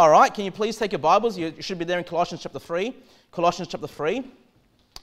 All right, can you please take your Bibles? You should be there in Colossians chapter 3. Colossians chapter 3.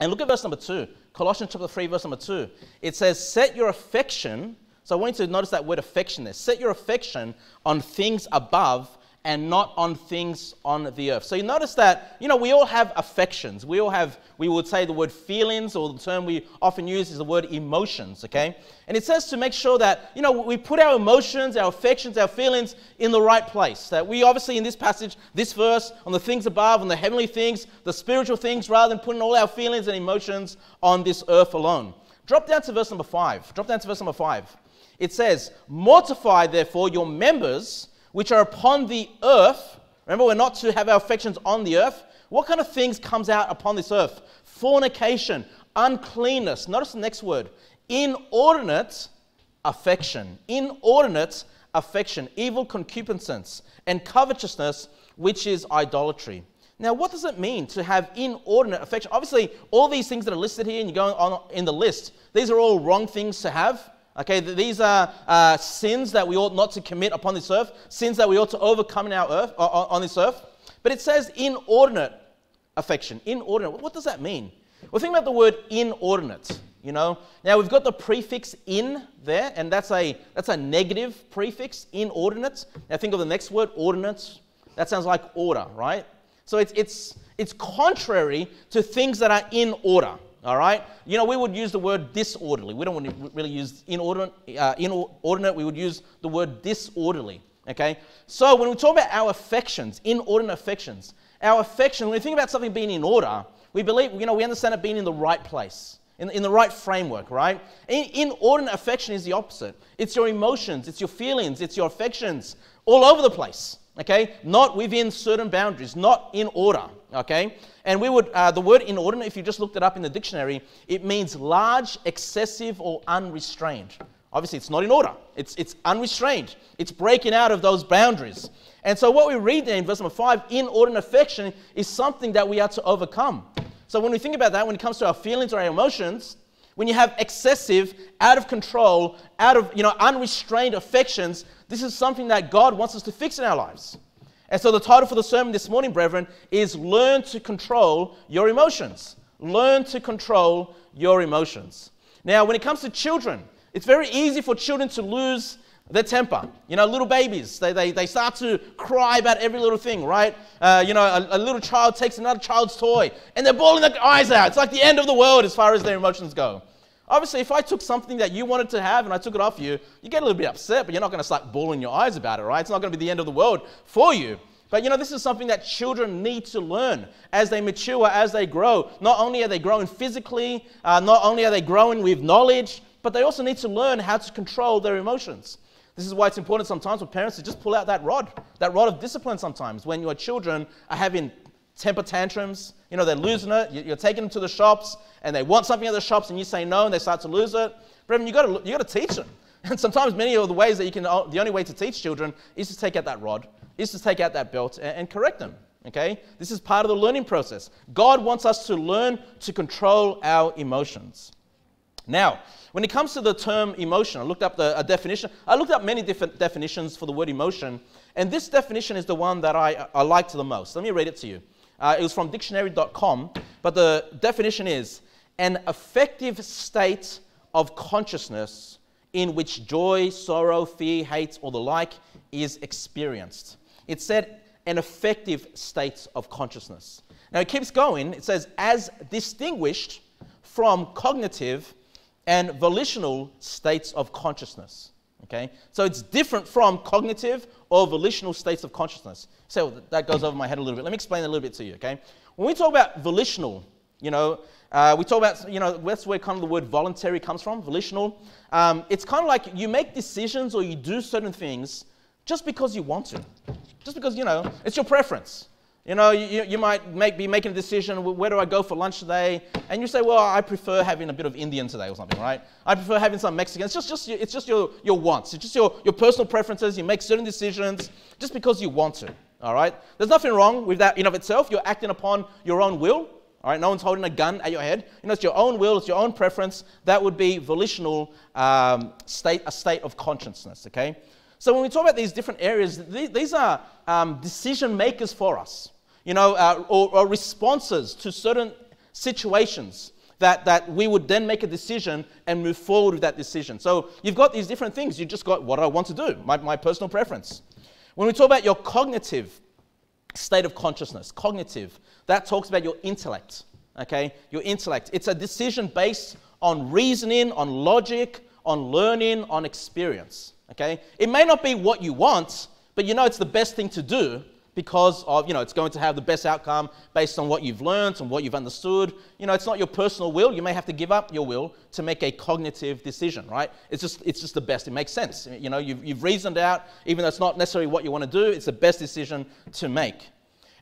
And look at verse number 2. Colossians chapter 3, verse number 2. It says, Set your affection. So I want you to notice that word affection there. Set your affection on things above and not on things on the earth. So you notice that, you know, we all have affections. We all have, we would say the word feelings, or the term we often use is the word emotions, okay? And it says to make sure that, you know, we put our emotions, our affections, our feelings in the right place. That we obviously in this passage, this verse, on the things above, on the heavenly things, the spiritual things, rather than putting all our feelings and emotions on this earth alone. Drop down to verse number five. Drop down to verse number five. It says, Mortify therefore your members which are upon the earth. Remember, we're not to have our affections on the earth. What kind of things comes out upon this earth? Fornication, uncleanness. Notice the next word. Inordinate affection. Inordinate affection. Evil concupiscence and covetousness, which is idolatry. Now, what does it mean to have inordinate affection? Obviously, all these things that are listed here and you're going on in the list, these are all wrong things to have. Okay, these are uh, sins that we ought not to commit upon this earth, sins that we ought to overcome in our earth, on this earth. But it says inordinate affection. Inordinate. What does that mean? Well, think about the word inordinate. You know, now we've got the prefix in there, and that's a that's a negative prefix, inordinate. Now think of the next word, ordinate. That sounds like order, right? So it's it's it's contrary to things that are in order. All right? You know, we would use the word disorderly. We don't want to really use inordinate, uh, inordinate. We would use the word disorderly. Okay? So when we talk about our affections, inordinate affections, our affection, when we think about something being in order, we believe, you know, we understand it being in the right place, in, in the right framework, right? In, inordinate affection is the opposite. It's your emotions, it's your feelings, it's your affections all over the place okay? Not within certain boundaries, not in order, okay? And we would, uh, the word inordinate, if you just looked it up in the dictionary, it means large, excessive, or unrestrained. Obviously, it's not in order. It's, it's unrestrained. It's breaking out of those boundaries. And so, what we read there in verse number five, inordinate affection, is something that we are to overcome. So, when we think about that, when it comes to our feelings or our emotions, when you have excessive, out of control, out of, you know, unrestrained affections, this is something that God wants us to fix in our lives. And so the title for the sermon this morning, brethren, is Learn to Control Your Emotions. Learn to control your emotions. Now, when it comes to children, it's very easy for children to lose their temper. You know, little babies, they, they, they start to cry about every little thing, right? Uh, you know, a, a, little child takes another child's toy and they're bawling their eyes out. It's like the end of the world as far as their emotions go. Obviously, if I took something that you wanted to have and I took it off you, you get a little bit upset, but you're not going to start bawling your eyes about it, right? It's not going to be the end of the world for you. But you know, this is something that children need to learn as they mature, as they grow. Not only are they growing physically, uh, not only are they growing with knowledge, but they also need to learn how to control their emotions. This is why it's important sometimes for parents to just pull out that rod, that rod of discipline sometimes when your children are having temper tantrums. You know, they're losing it. You're taking them to the shops and they want something at the shops and you say no and they start to lose it. Brethren, you've got to, you got to teach them. And sometimes many of the ways that you can, the only way to teach children is to take out that rod, is to take out that belt and, and correct them. Okay? This is part of the learning process. God wants us to learn to control our emotions. Now, when it comes to the term emotion, I looked up the, a definition. I looked up many different definitions for the word emotion, and this definition is the one that I, I liked the most. Let me read it to you. Uh, it was from dictionary.com, but the definition is an affective state of consciousness in which joy, sorrow, fear, hate, or the like is experienced. It said an affective state of consciousness. Now it keeps going. It says, as distinguished from cognitive and volitional states of consciousness. Okay? So it's different from cognitive or volitional states of consciousness. So that goes over my head a little bit. Let me explain a little bit to you, okay? When we talk about volitional, you know, uh, we talk about, you know, that's where kind of the word voluntary comes from, volitional. Um, it's kind of like you make decisions or you do certain things just because you want to. Just because, you know, it's your preference. You know, you, you might make, be making a decision, where do I go for lunch today? And you say, well, I prefer having a bit of Indian today or something, right? I prefer having some Mexican. It's just, just, it's just your, your wants. It's just your, your personal preferences. You make certain decisions just because you want to, all right? There's nothing wrong with that in of itself. You're acting upon your own will, all right? No one's holding a gun at your head. You know, it's your own will. It's your own preference. That would be volitional um, state, a state of consciousness, okay? So when we talk about these different areas, th- these are um, decision makers for us, you know, uh, or, or responses to certain situations that, that we would then make a decision and move forward with that decision. So you've got these different things. You've just got what I want to do, my, my personal preference. When we talk about your cognitive state of consciousness, cognitive, that talks about your intellect, okay? Your intellect. It's a decision based on reasoning, on logic, on learning, on experience, okay? It may not be what you want, but you know it's the best thing to do because of, you know, it's going to have the best outcome based on what you've learned and what you've understood. You know, it's not your personal will. You may have to give up your will to make a cognitive decision, right? It's just, it's just the best. It makes sense. You know, you've, you've reasoned out, even though it's not necessarily what you want to do, it's the best decision to make.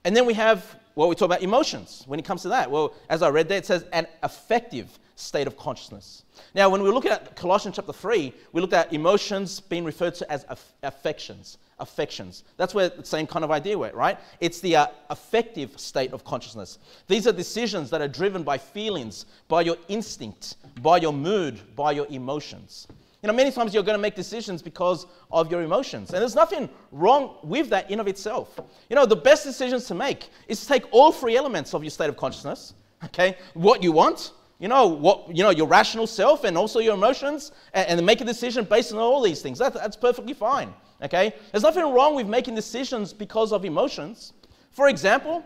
And then we have, well, we talk about emotions when it comes to that. Well, as I read there, it says an affective state of consciousness. Now, when we look at Colossians chapter 3, we looked at emotions being referred to as aff- affections affections. That's where the same kind of idea went, right? It's the uh, affective state of consciousness. These are decisions that are driven by feelings, by your instinct, by your mood, by your emotions. You know, many times you're going to make decisions because of your emotions. And there's nothing wrong with that in of itself. You know, the best decisions to make is to take all three elements of your state of consciousness, okay? What you want, you know, what, you know, your rational self and also your emotions, and, and make a decision based on all these things. That, that's perfectly fine. Okay? There's nothing wrong with making decisions because of emotions. For example,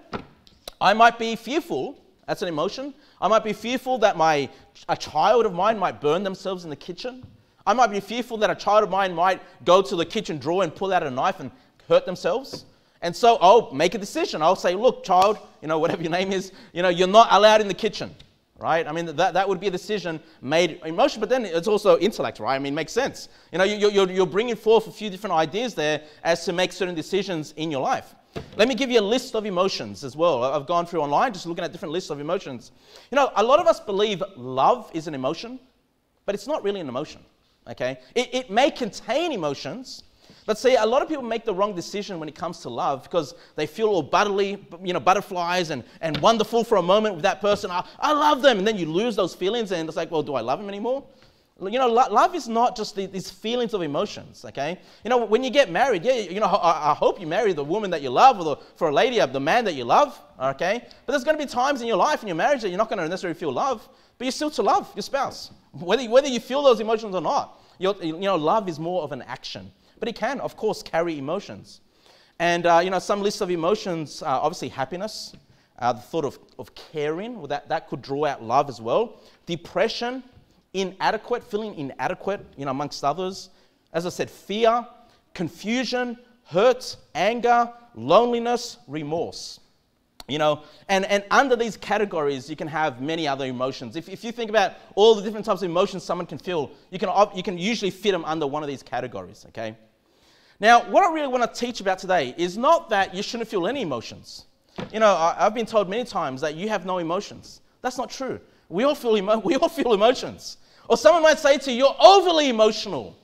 I might be fearful. That's an emotion. I might be fearful that my, a child of mine might burn themselves in the kitchen. I might be fearful that a child of mine might go to the kitchen drawer and pull out a knife and hurt themselves. And so I'll make a decision. I'll say, look, child, you know, whatever your name is, you know, you're not allowed in the kitchen right? I mean, that, that would be a decision made in motion, but then it's also intellect, right? I mean, it makes sense. You know, you, you're, you're bringing forth a few different ideas there as to make certain decisions in your life. Let me give you a list of emotions as well. I've gone through online just looking at different lists of emotions. You know, a lot of us believe love is an emotion, but it's not really an emotion, okay? It, it may contain emotions, but see, a lot of people make the wrong decision when it comes to love because they feel all butterly, you know, butterflies and, and wonderful for a moment with that person. I, I love them. And then you lose those feelings and it's like, well, do I love him anymore? You know, lo- love is not just the, these feelings of emotions, okay? You know, when you get married, yeah, you know, I, I hope you marry the woman that you love or the, for a lady, uh, the man that you love, okay? But there's going to be times in your life, in your marriage, that you're not going to necessarily feel love, but you're still to love your spouse, whether, whether you feel those emotions or not. You're, you know, love is more of an action but it can, of course, carry emotions. And, uh, you know, some lists of emotions are obviously happiness, uh, the thought of, of caring, well, that, that could draw out love as well. Depression, inadequate, feeling inadequate, you know, amongst others. As I said, fear, confusion, hurt, anger, loneliness, remorse. You know, and, and under these categories, you can have many other emotions. If, if you think about all the different types of emotions someone can feel, you can, you can usually fit them under one of these categories, okay? Now, what I really want to teach about today is not that you shouldn't feel any emotions. You know, I, have been told many times that you have no emotions. That's not true. We all feel, emo- we all feel emotions. Or someone might say to you, you're overly emotional.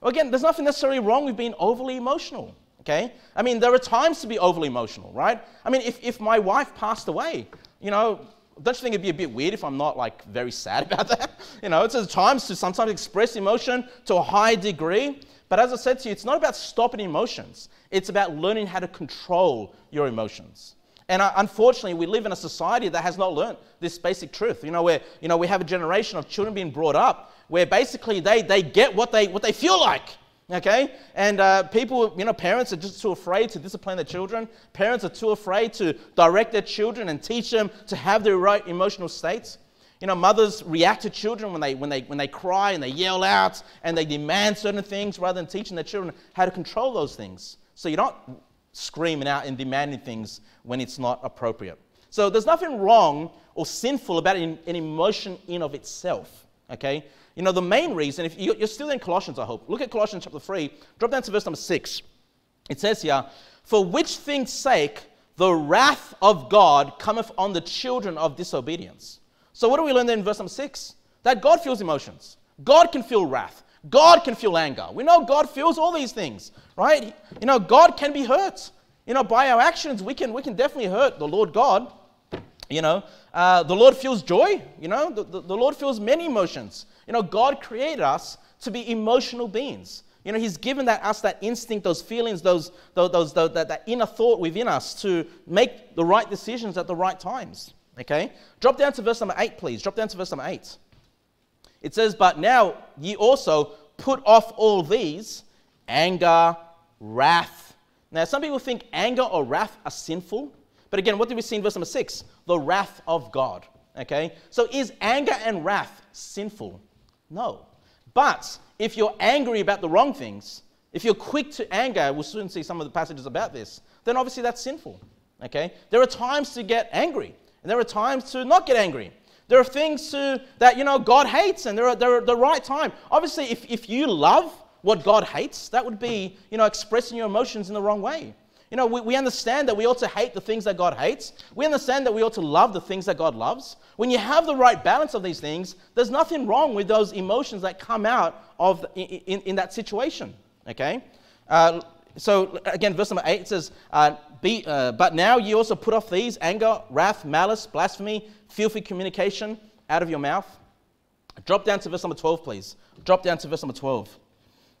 Well, again, there's nothing necessarily wrong with being overly emotional. Okay? I mean, there are times to be overly emotional, right? I mean, if, if my wife passed away, you know, don't you think it'd be a bit weird if I'm not like very sad about that? You know, it's a times to sometimes express emotion to a high degree. But as I said to you, it's not about stopping emotions, it's about learning how to control your emotions. And uh, unfortunately, we live in a society that has not learned this basic truth. You know, where you know, we have a generation of children being brought up where basically they, they get what they, what they feel like. Okay? And uh, people, you know, parents are just too afraid to discipline their children. Parents are too afraid to direct their children and teach them to have the right emotional states. You know, mothers react to children when they, when, they, when they cry and they yell out and they demand certain things rather than teaching their children how to control those things. So you're not screaming out and demanding things when it's not appropriate. So there's nothing wrong or sinful about an, an emotion in of itself. Okay? You know, the main reason, if you're still in Colossians, I hope, look at Colossians chapter 3, drop down to verse number 6. It says here, For which thing's sake the wrath of God cometh on the children of disobedience. So, what do we learn then in verse number six? That God feels emotions. God can feel wrath. God can feel anger. We know God feels all these things, right? You know, God can be hurt. You know, by our actions, we can, we can definitely hurt the Lord God. You know, uh, the Lord feels joy. You know, the, the, the Lord feels many emotions. You know, God created us to be emotional beings. You know, He's given that, us that instinct, those feelings, those, those, those, those that, that inner thought within us to make the right decisions at the right times. Okay? Drop down to verse number 8, please. Drop down to verse number 8. It says, But now ye also put off all these anger, wrath. Now, some people think anger or wrath are sinful. But again, what did we see in verse number 6? The wrath of God. Okay? So is anger and wrath sinful? No. But if you're angry about the wrong things, if you're quick to anger, we'll soon see some of the passages about this, then obviously that's sinful. Okay? There are times to get angry, and there are times to not get angry. There are things to, that, you know, God hates, and there are, there are the right time. Obviously, if, if you love what God hates, that would be, you know, expressing your emotions in the wrong way. You know, we, we understand that we ought to hate the things that God hates. We understand that we ought to love the things that God loves. When you have the right balance of these things, there's nothing wrong with those emotions that come out of the, in, in, that situation. Okay? Uh, so again, verse number 8 says, uh, be, uh, But now ye also put off these anger, wrath, malice, blasphemy, filthy communication out of your mouth. Drop down to verse number 12, please. Drop down to verse number 12.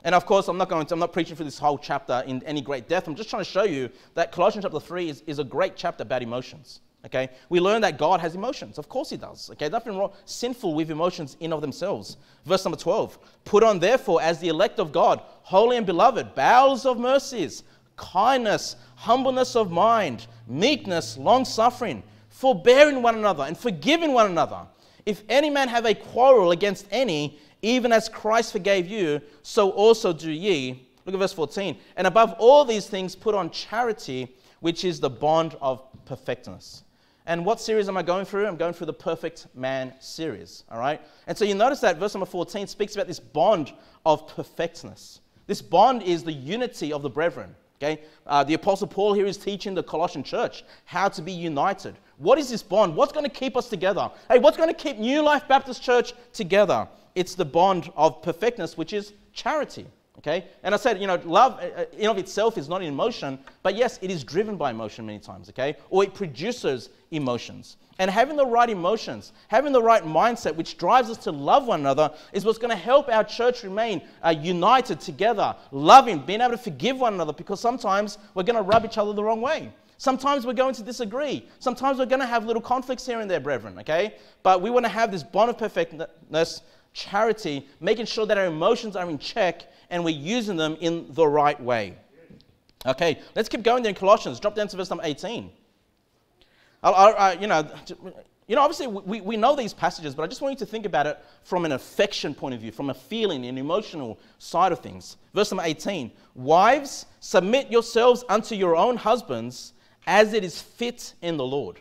And of course, I'm not going to, I'm not preaching for this whole chapter in any great depth. I'm just trying to show you that Colossians chapter 3 is, is a great chapter about emotions. Okay? We learn that God has emotions. Of course he does. Okay? Nothing wrong, sinful with emotions in of themselves. Verse number 12. Put on therefore as the elect of God, holy and beloved, bowels of mercies, kindness, humbleness of mind, meekness, long suffering, forbearing one another, and forgiving one another. If any man have a quarrel against any, even as Christ forgave you, so also do ye. Look at verse 14. And above all these things, put on charity, which is the bond of perfectness. And what series am I going through? I'm going through the Perfect Man series, all right? And so you notice that verse number 14 speaks about this bond of perfectness. This bond is the unity of the brethren, okay? Uh, the Apostle Paul here is teaching the Colossian church how to be united. What is this bond? What's going to keep us together? Hey, what's going to keep New Life Baptist Church together? it's the bond of perfectness, which is charity. Okay? And I said, you know, love uh, uh, in of itself is not an emotion, but yes, it is driven by emotion many times, okay? Or it produces emotions. And having the right emotions, having the right mindset, which drives us to love one another, is what's going to help our church remain uh, united together, loving, being able to forgive one another, because sometimes we're going to rub each other the wrong way. Sometimes we're going to disagree. Sometimes we're going to have little conflicts here and there, brethren, okay? But we want to have this bond of perfectness charity, making sure that our emotions are in check and we're using them in the right way. Okay, let's keep going there in Colossians. Drop down to verse number 18. I, I, you, know, you know, obviously we, we know these passages, but I just want you to think about it from an affection point of view, from a feeling, an emotional side of things. Verse number 18 Wives, submit yourselves unto your own husbands as it is fit in the Lord.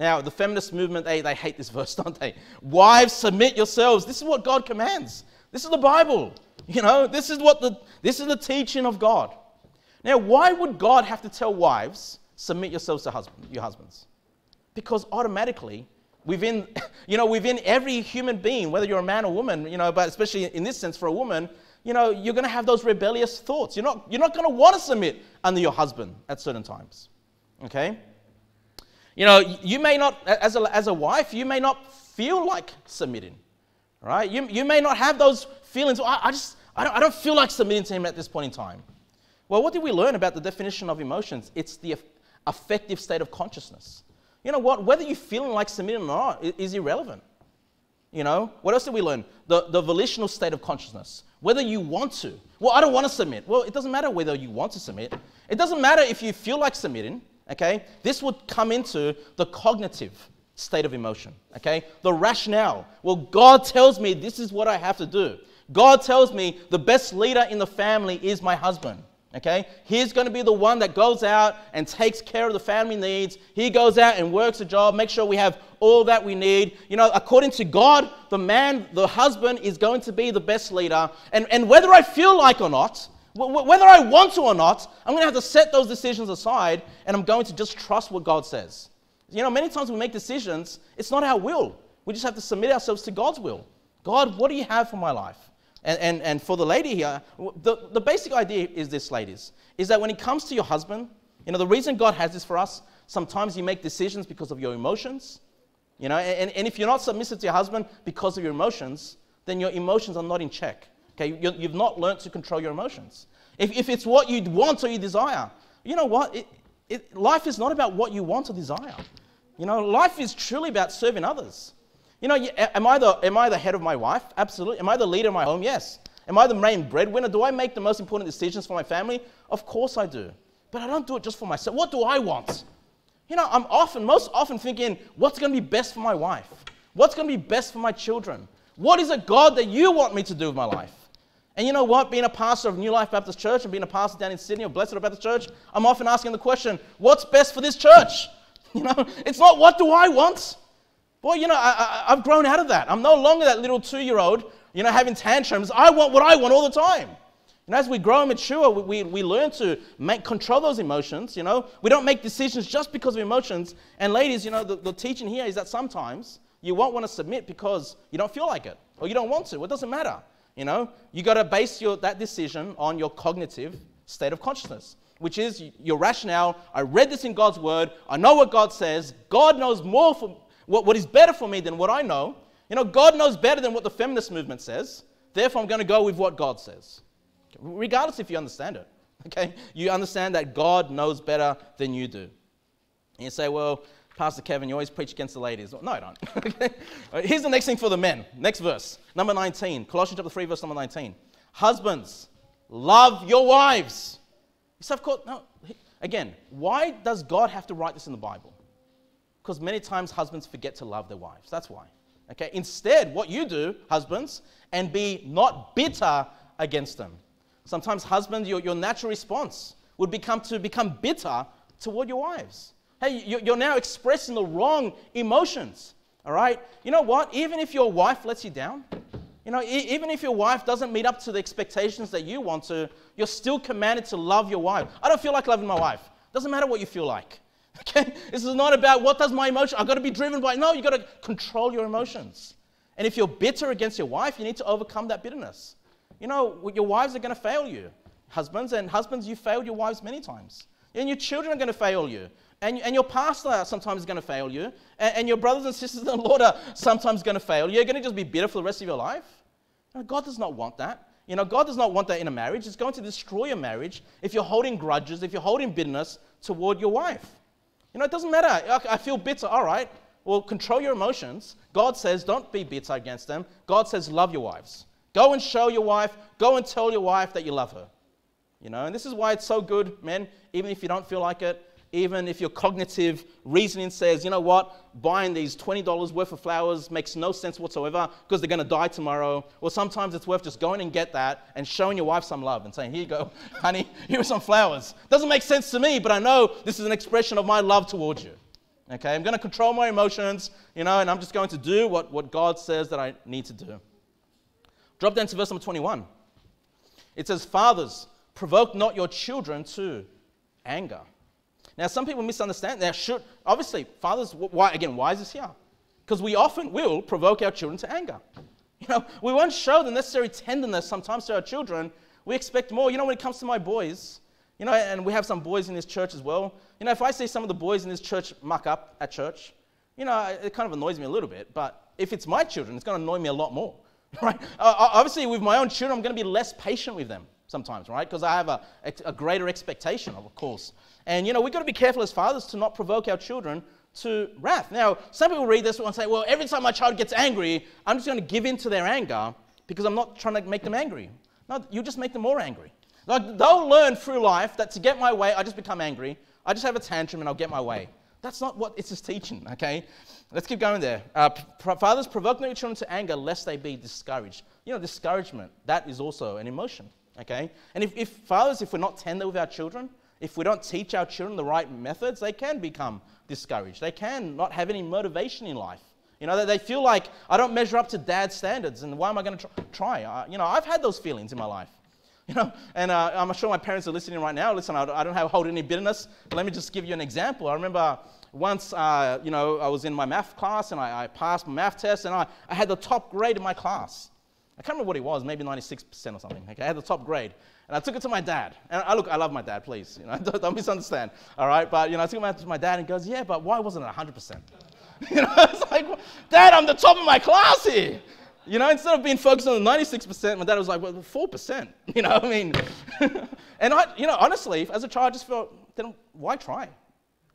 Now, the feminist movement, they, they hate this verse, don't they? Wives, submit yourselves. This is what God commands. This is the Bible. You know, this is what the this is the teaching of God. Now, why would God have to tell wives, submit yourselves to husband, your husbands? Because automatically, within, you know, within every human being, whether you're a man or woman, you know, but especially in this sense for a woman, you know, you're going to have those rebellious thoughts. You're not, you're not going to want to submit under your husband at certain times. Okay? You know, you may not, as a, as a wife, you may not feel like submitting, right? You, you may not have those feelings. I, I just, I don't, I don't feel like submitting to him at this point in time. Well, what did we learn about the definition of emotions? It's the affective state of consciousness. You know what? Whether you're feeling like submitting or not is irrelevant. You know, what else did we learn? The, the volitional state of consciousness. Whether you want to. Well, I don't want to submit. Well, it doesn't matter whether you want to submit. It doesn't matter if you feel like submitting. Okay? This would come into the cognitive state of emotion. Okay? The rationale. Well, God tells me this is what I have to do. God tells me the best leader in the family is my husband. Okay? He's going to be the one that goes out and takes care of the family needs. He goes out and works a job, make sure we have all that we need. You know, according to God, the man, the husband, is going to be the best leader. And, and whether I feel like or not, whether I want to or not, I'm going to have to set those decisions aside and I'm going to just trust what God says. You know, many times we make decisions, it's not our will. We just have to submit ourselves to God's will. God, what do you have for my life? And, and, and for the lady here, the, the basic idea is this, ladies, is that when it comes to your husband, you know, the reason God has this for us, sometimes you make decisions because of your emotions. You know, and, and if you're not submissive to your husband because of your emotions, then your emotions are not in check. Okay, you, you've not learned to control your emotions. If, if it's what you want or you desire, you know what? It, it, life is not about what you want or desire. You know, life is truly about serving others. You know, am I, the, am I the head of my wife? Absolutely. Am I the leader of my home? Yes. Am I the main breadwinner? Do I make the most important decisions for my family? Of course I do. But I don't do it just for myself. What do I want? You know, I'm often, most often thinking, what's going to be best for my wife? What's going to be best for my children? What is it, God, that you want me to do with my life? And you know what? Being a pastor of New Life Baptist Church and being a pastor down in Sydney of Blessed Baptist Church, I'm often asking the question, what's best for this church? You know, it's not what do I want? Boy, you know, I, have grown out of that. I'm no longer that little two year old, you know, having tantrums. I want what I want all the time. And as we grow and mature, we, we, we learn to make, control those emotions. You know, we don't make decisions just because of emotions. And ladies, you know, the, the teaching here is that sometimes you won't want to submit because you don't feel like it or you don't want to. It doesn't matter. You know, you got to base your, that decision on your cognitive state of consciousness, which is your rationale. I read this in God's word. I know what God says. God knows more for what, what is better for me than what I know. You know, God knows better than what the feminist movement says. Therefore, I'm going to go with what God says, regardless if you understand it. Okay, you understand that God knows better than you do. And you say, well, Pastor Kevin, you always preach against the ladies. No, I don't. Here's the next thing for the men. Next verse, number 19. Colossians chapter 3, verse number 19. Husbands, love your wives. You say, of course, no. Again, why does God have to write this in the Bible? Because many times husbands forget to love their wives. That's why. Okay. Instead, what you do, husbands, and be not bitter against them. Sometimes husbands, your, your natural response would become to become bitter toward your wives. Hey, you're now expressing the wrong emotions. All right? You know what? Even if your wife lets you down, you know, even if your wife doesn't meet up to the expectations that you want to, you're still commanded to love your wife. I don't feel like loving my wife. Doesn't matter what you feel like. Okay? This is not about what does my emotion, I've got to be driven by. No, you've got to control your emotions. And if you're bitter against your wife, you need to overcome that bitterness. You know, your wives are going to fail you. Husbands, and husbands, you failed your wives many times. And your children are going to fail you. And, and your pastor sometimes is going to fail you. And, and your brothers and sisters in the Lord are sometimes going to fail you. You're going to just be bitter for the rest of your life. God does not want that. You know, God does not want that in a marriage. It's going to destroy your marriage if you're holding grudges, if you're holding bitterness toward your wife. You know, it doesn't matter. I feel bitter. All right. Well, control your emotions. God says, don't be bitter against them. God says, love your wives. Go and show your wife. Go and tell your wife that you love her. You know, and this is why it's so good, men, even if you don't feel like it, even if your cognitive reasoning says, you know what, buying these $20 worth of flowers makes no sense whatsoever because they're going to die tomorrow. Or sometimes it's worth just going and get that and showing your wife some love and saying, here you go, honey, here are some flowers. Doesn't make sense to me, but I know this is an expression of my love towards you. Okay, I'm going to control my emotions, you know, and I'm just going to do what, what God says that I need to do. Drop down to verse number 21. It says, Fathers, provoke not your children to anger. Now, some people misunderstand. Now, should obviously fathers. Why again? Why is this here? Because we often will provoke our children to anger. You know, we won't show the necessary tenderness sometimes to our children. We expect more. You know, when it comes to my boys, you know, and we have some boys in this church as well. You know, if I see some of the boys in this church muck up at church, you know, it kind of annoys me a little bit. But if it's my children, it's going to annoy me a lot more, right? Uh, obviously, with my own children, I'm going to be less patient with them sometimes, right? Because I have a, a greater expectation, of course. And, you know, we've got to be careful as fathers to not provoke our children to wrath. Now, some people read this and say, well, every time my child gets angry, I'm just going to give in to their anger because I'm not trying to make them angry. No, you just make them more angry. Like, they'll learn through life that to get my way, I just become angry. I just have a tantrum and I'll get my way. That's not what it's just teaching, okay? Let's keep going there. Uh, fathers, provoke not your children to anger lest they be discouraged. You know, discouragement, that is also an emotion, okay? And if, if fathers, if we're not tender with our children, if we don't teach our children the right methods, they can become discouraged. They can not have any motivation in life. You know, that they feel like I don't measure up to dad's standards, and why am I going to try? Uh, you know, I've had those feelings in my life. You know, and uh, I'm sure my parents are listening right now. Listen, I don't have hold any bitterness. let me just give you an example. I remember once, uh, you know, I was in my math class and I, I passed my math test, and I, I had the top grade in my class. I can't remember what it was, maybe 96% or something. Okay, I had the top grade. And I took it to my dad. And I look, I love my dad, please. You know, don't, don't misunderstand. All right, but you know, I took it to my dad and he goes, yeah, but why wasn't it 100%? you know, it's like, Dad, I'm the top of my class here. you know, instead of being focused on the 96%, my dad was like, well, 4%. You know, I mean, and I, you know, honestly, as a child, I just felt, then why try?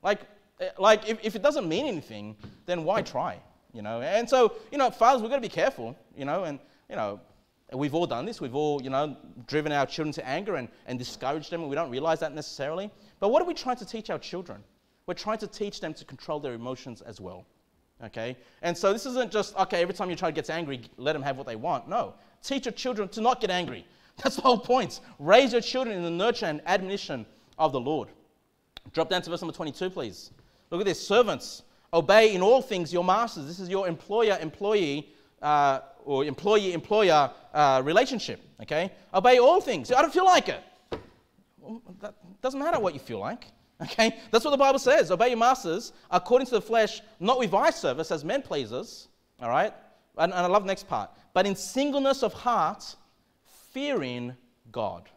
Like, eh, like if, if it doesn't mean anything, then why try? You know, and so, you know, fathers, we've got to be careful, you know, and, you know, we've all done this. We've all, you know, driven our children to anger and, and discouraged them, and we don't realize that necessarily. But what are we trying to teach our children? We're trying to teach them to control their emotions as well. Okay? And so this isn't just, okay, every time your child gets angry, let them have what they want. No. Teach your children to not get angry. That's the whole point. Raise your children in the nurture and admonition of the Lord. Drop down to verse number 22, please. Look at this. Servants, obey in all things your masters. This is your employer employee uh, or employee employer uh, relationship. Okay? Obey all things. I don't feel like it. Well, that doesn't matter what you feel like. Okay? That's what the Bible says. Obey your masters according to the flesh, not with eye service as men pleasers. All right? And, and I love the next part. But in singleness of heart, fearing God.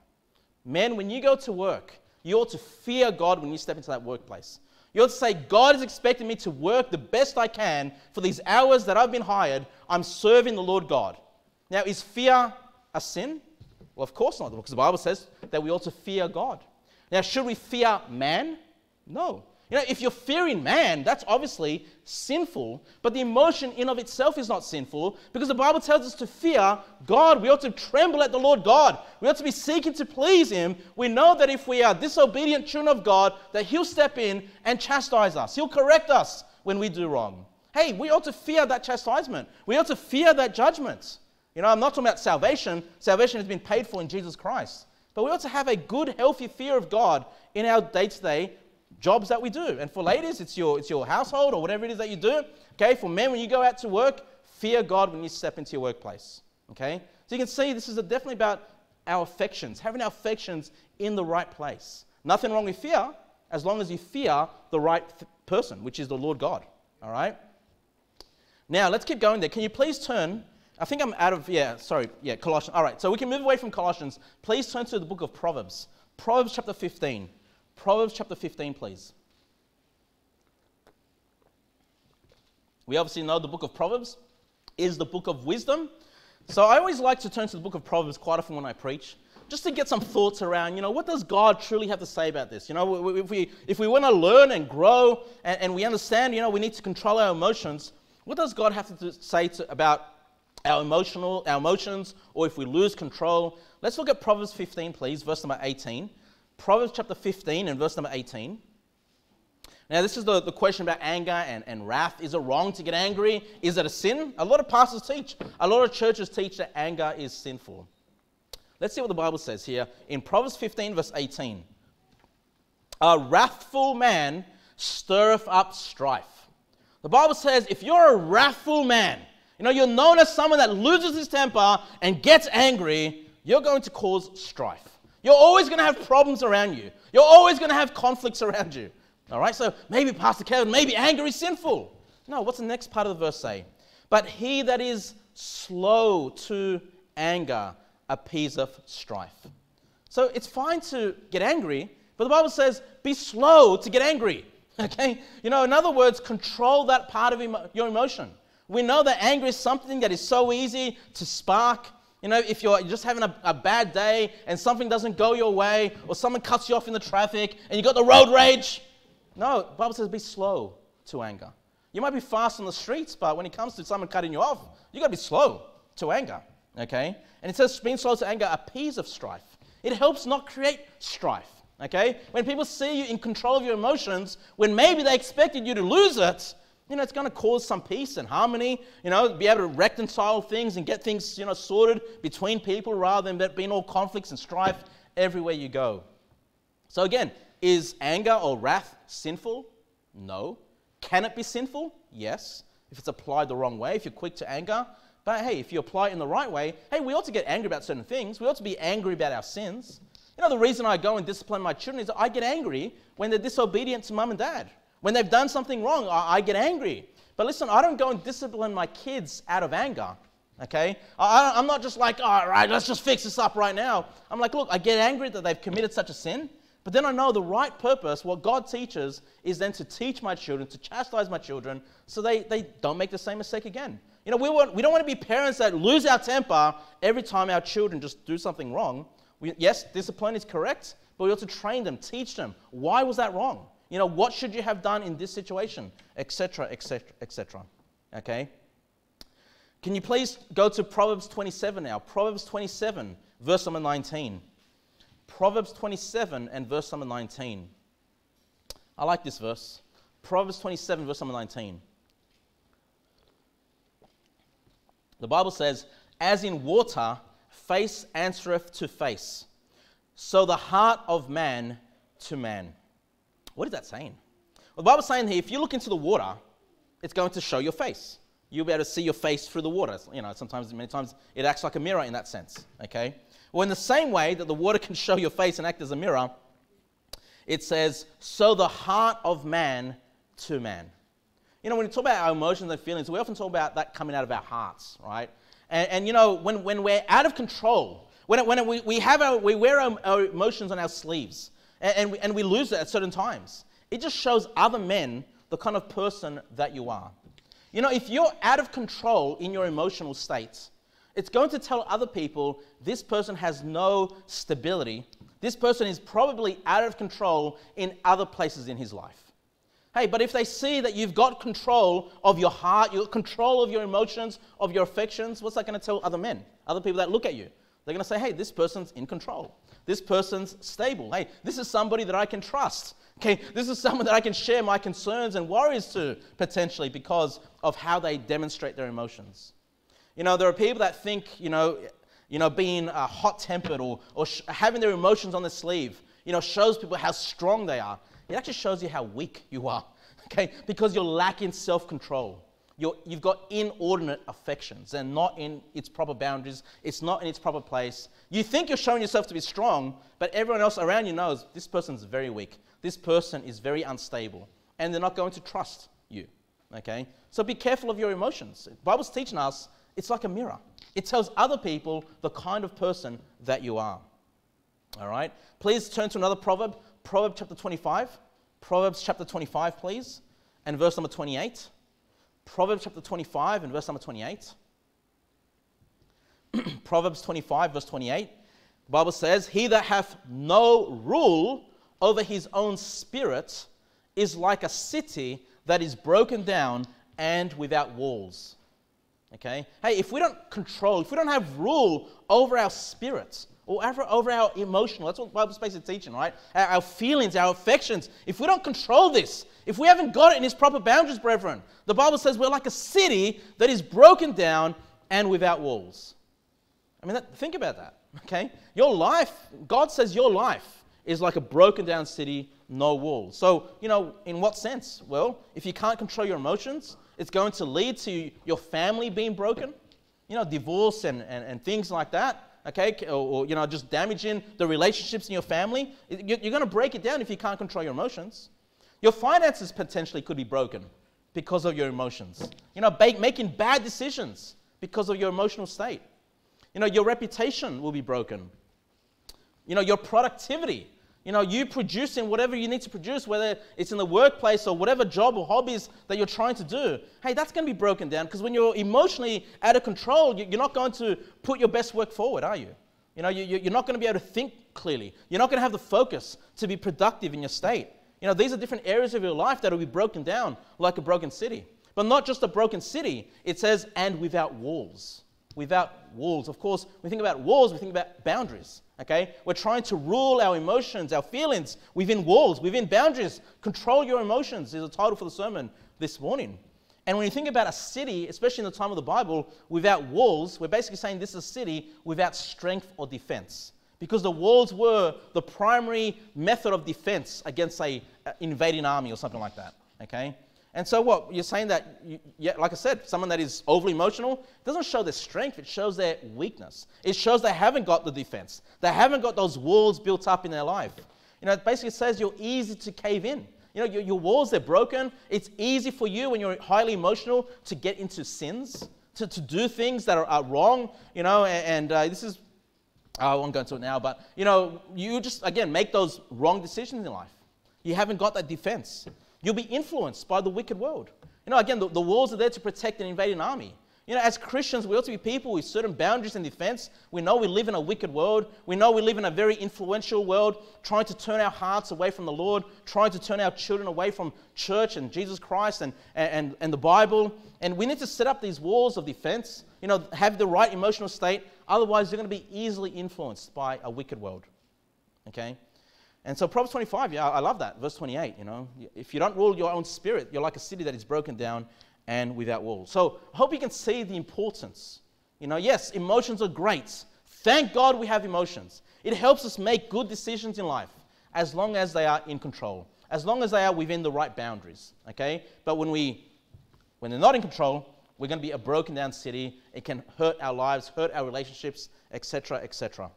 Men, when you go to work, you ought to fear God when you step into that workplace. You ought to say, God is expecting me to work the best I can for these hours that I've been hired. I'm serving the Lord God. Now, is fear a sin? Well, of course not, because the Bible says that we ought to fear God. Now, should we fear man? No. You know, if you're fearing man, that's obviously sinful, but the emotion in of itself is not sinful because the Bible tells us to fear God. We ought to tremble at the Lord God. We ought to be seeking to please him. We know that if we are disobedient children of God, that he'll step in and chastise us. He'll correct us when we do wrong. Hey, we ought to fear that chastisement. We ought to fear that judgment. You know, I'm not talking about salvation. Salvation has been paid for in Jesus Christ. But we ought to have a good, healthy fear of God in our day to day jobs that we do. And for ladies, it's your, it's your household or whatever it is that you do. Okay, for men, when you go out to work, fear God when you step into your workplace. Okay? So you can see this is definitely about our affections, having our affections in the right place. Nothing wrong with fear as long as you fear the right person, which is the Lord God. All right? Now, let's keep going there. Can you please turn I think I'm out of, yeah, sorry, yeah, Colossians. All right, so we can move away from Colossians. Please turn to the book of Proverbs. Proverbs chapter 15. Proverbs chapter 15, please. We obviously know the book of Proverbs is the book of wisdom. So I always like to turn to the book of Proverbs quite often when I preach, just to get some thoughts around, you know, what does God truly have to say about this? You know, if we, if we want to learn and grow and, and we understand, you know, we need to control our emotions, what does God have to say to, about our emotional, our emotions, or if we lose control. Let's look at Proverbs 15, please, verse number 18. Proverbs chapter 15 and verse number 18. Now, this is the, the question about anger and, and wrath. Is it wrong to get angry? Is it a sin? A lot of pastors teach, a lot of churches teach that anger is sinful. Let's see what the Bible says here in Proverbs 15, verse 18. A wrathful man stirreth up strife. The Bible says if you're a wrathful man, you know, you're known as someone that loses his temper and gets angry, you're going to cause strife. You're always going to have problems around you. You're always going to have conflicts around you. All right, so maybe Pastor Kevin, maybe anger is sinful. No, what's the next part of the verse say? But he that is slow to anger appeaseth strife. So it's fine to get angry, but the Bible says be slow to get angry. Okay? You know, in other words, control that part of emo- your emotion. We know that anger is something that is so easy to spark. You know, if you're just having a, a, bad day and something doesn't go your way, or someone cuts you off in the traffic and you got the road rage. No, the Bible says be slow to anger. You might be fast on the streets, but when it comes to someone cutting you off, you got to be slow to anger. Okay? And it says being slow to anger appease of strife. It helps not create strife. Okay? When people see you in control of your emotions, when maybe they expected you to lose it, you know, it's going to cause some peace and harmony, you know, be able to reconcile things and get things, you know, sorted between people rather than being all conflicts and strife everywhere you go. So again, is anger or wrath sinful? No. Can it be sinful? Yes. If it's applied the wrong way, if you're quick to anger. But hey, if you apply it in the right way, hey, we ought to get angry about certain things. We ought to be angry about our sins. You know, the reason I go and discipline my children is I get angry when they're disobedient to mum and dad. When they've done something wrong, I, I get angry. But listen, I don't go and discipline my kids out of anger. Okay? I, I'm not just like, all right, let's just fix this up right now. I'm like, look, I get angry that they've committed such a sin, But then I know the right purpose, what God teaches, is then to teach my children, to chastise my children, so they, they don't make the same mistake again. You know, we, want, we don't want to be parents that lose our temper every time our children just do something wrong. We, yes, discipline is correct, but we also train them, teach them. Why was that wrong? You know, what should you have done in this situation? Etc., etc., etc. Okay? Can you please go to Proverbs 27 now? Proverbs 27, verse number 19. Proverbs 27 and verse number 19. I like this verse. Proverbs 27, verse number 19. The Bible says, As in water, face answereth to face, so the heart of man to man. What is that saying? Well, the Bible's saying here, if you look into the water, it's going to show your face. You'll be able to see your face through the water. You know, sometimes, many times, it acts like a mirror in that sense. Okay? Well, in the same way that the water can show your face and act as a mirror, it says, so the heart of man to man. You know, when we talk about our emotions and feelings, we often talk about that coming out of our hearts, right? And, and you know, when, when we're out of control, when, when we, we, have our, we wear our, our emotions on our sleeves, and, and, we, and we lose it at certain times, it just shows other men the kind of person that you are. You know, if you're out of control in your emotional states, it's going to tell other people this person has no stability. This person is probably out of control in other places in his life. Hey, but if they see that you've got control of your heart, got control of your emotions, of your affections, what's that going to tell other men, other people that look at you? They're going to say, hey, this person's in control. This person's stable. Hey, this is somebody that I can trust. Okay, this is someone that I can share my concerns and worries to potentially because of how they demonstrate their emotions. You know, there are people that think, you know, you know being uh, hot tempered or, or sh- having their emotions on the sleeve, you know, shows people how strong they are. It actually shows you how weak you are, okay? Because you're lacking self control. You have got inordinate affections and not in its proper boundaries. It's not in its proper place. You think you're showing yourself to be strong, but everyone else around you knows this person's very weak. This person is very unstable, and they're not going to trust you. Okay? So be careful of your emotions. The Bible's teaching us it's like a mirror. It tells other people the kind of person that you are. All right? Please turn to another proverb, Proverbs chapter 25. Proverbs chapter 25, please, and verse number 28. Proverbs chapter 25 and verse number 28. Proverbs 25, verse 28. The Bible says, He that hath no rule over his own spirit is like a city that is broken down and without walls. Okay? Hey, if we don't control, if we don't have rule over our spirits, or over, over our emotional, that's what Bible's basically teaching, right? Our, our feelings, our affections. If we don't control this, if we haven't got it in its proper boundaries, brethren, the Bible says we're like a city that is broken down and without walls. I mean, that, think about that, okay? Your life, God says your life is like a broken down city, no walls. So, you know, in what sense? Well, if you can't control your emotions, it's going to lead to your family being broken, you know, divorce and, and, and things like that, okay? Or, or, you know, just damaging the relationships in your family. You're going to break it down if you can't control your emotions. Your finances potentially could be broken because of your emotions. You know, making bad decisions because of your emotional state. You know, your reputation will be broken. You know, your productivity you know, you producing whatever you need to produce, whether it's in the workplace or whatever job or hobbies that you're trying to do, hey, that's going to be broken down because when you're emotionally out of control, you're not going to put your best work forward, are you? You know, you're not going to be able to think clearly. You're not going to have the focus to be productive in your state. You know, these are different areas of your life that will be broken down like a broken city. But not just a broken city, it says, and without walls. Without walls. Of course, we think about walls, we think about boundaries. Okay? We're trying to rule our emotions, our feelings within walls, within boundaries. Control your emotions is the title for the sermon this morning. And when you think about a city, especially in the time of the Bible, without walls, we're basically saying this is a city without strength or defense. Because the walls were the primary method of defense against a invading army or something like that. Okay? And so, what you're saying that, you, yeah, like I said, someone that is overly emotional doesn't show their strength, it shows their weakness. It shows they haven't got the defense, they haven't got those walls built up in their life. You know, it basically says you're easy to cave in. You know, your, your walls, they're broken. It's easy for you when you're highly emotional to get into sins, to, to do things that are, are wrong, you know, and, and uh, this is I won't go into it now, but you know, you just again make those wrong decisions in life. You haven't got that defense. You'll be influenced by the wicked world. You know, again, the, the walls are there to protect an invading army. You know, as Christians, we ought to be people with certain boundaries and defense. We know we live in a wicked world. We know we live in a very influential world, trying to turn our hearts away from the Lord, trying to turn our children away from church and Jesus Christ and, and, and the Bible. And we need to set up these walls of defense, you know, have the right emotional state. Otherwise, you're going to be easily influenced by a wicked world. Okay? And so Proverbs 25, yeah, I love that. Verse 28, you know, if you don't rule your own spirit, you're like a city that is broken down and without walls. So I hope you can see the importance. You know, yes, emotions are great. Thank God we have emotions. It helps us make good decisions in life as long as they are in control, as long as they are within the right boundaries. Okay? But when we when they're not in control, we're going to be a broken down city. It can hurt our lives, hurt our relationships, etc., etc.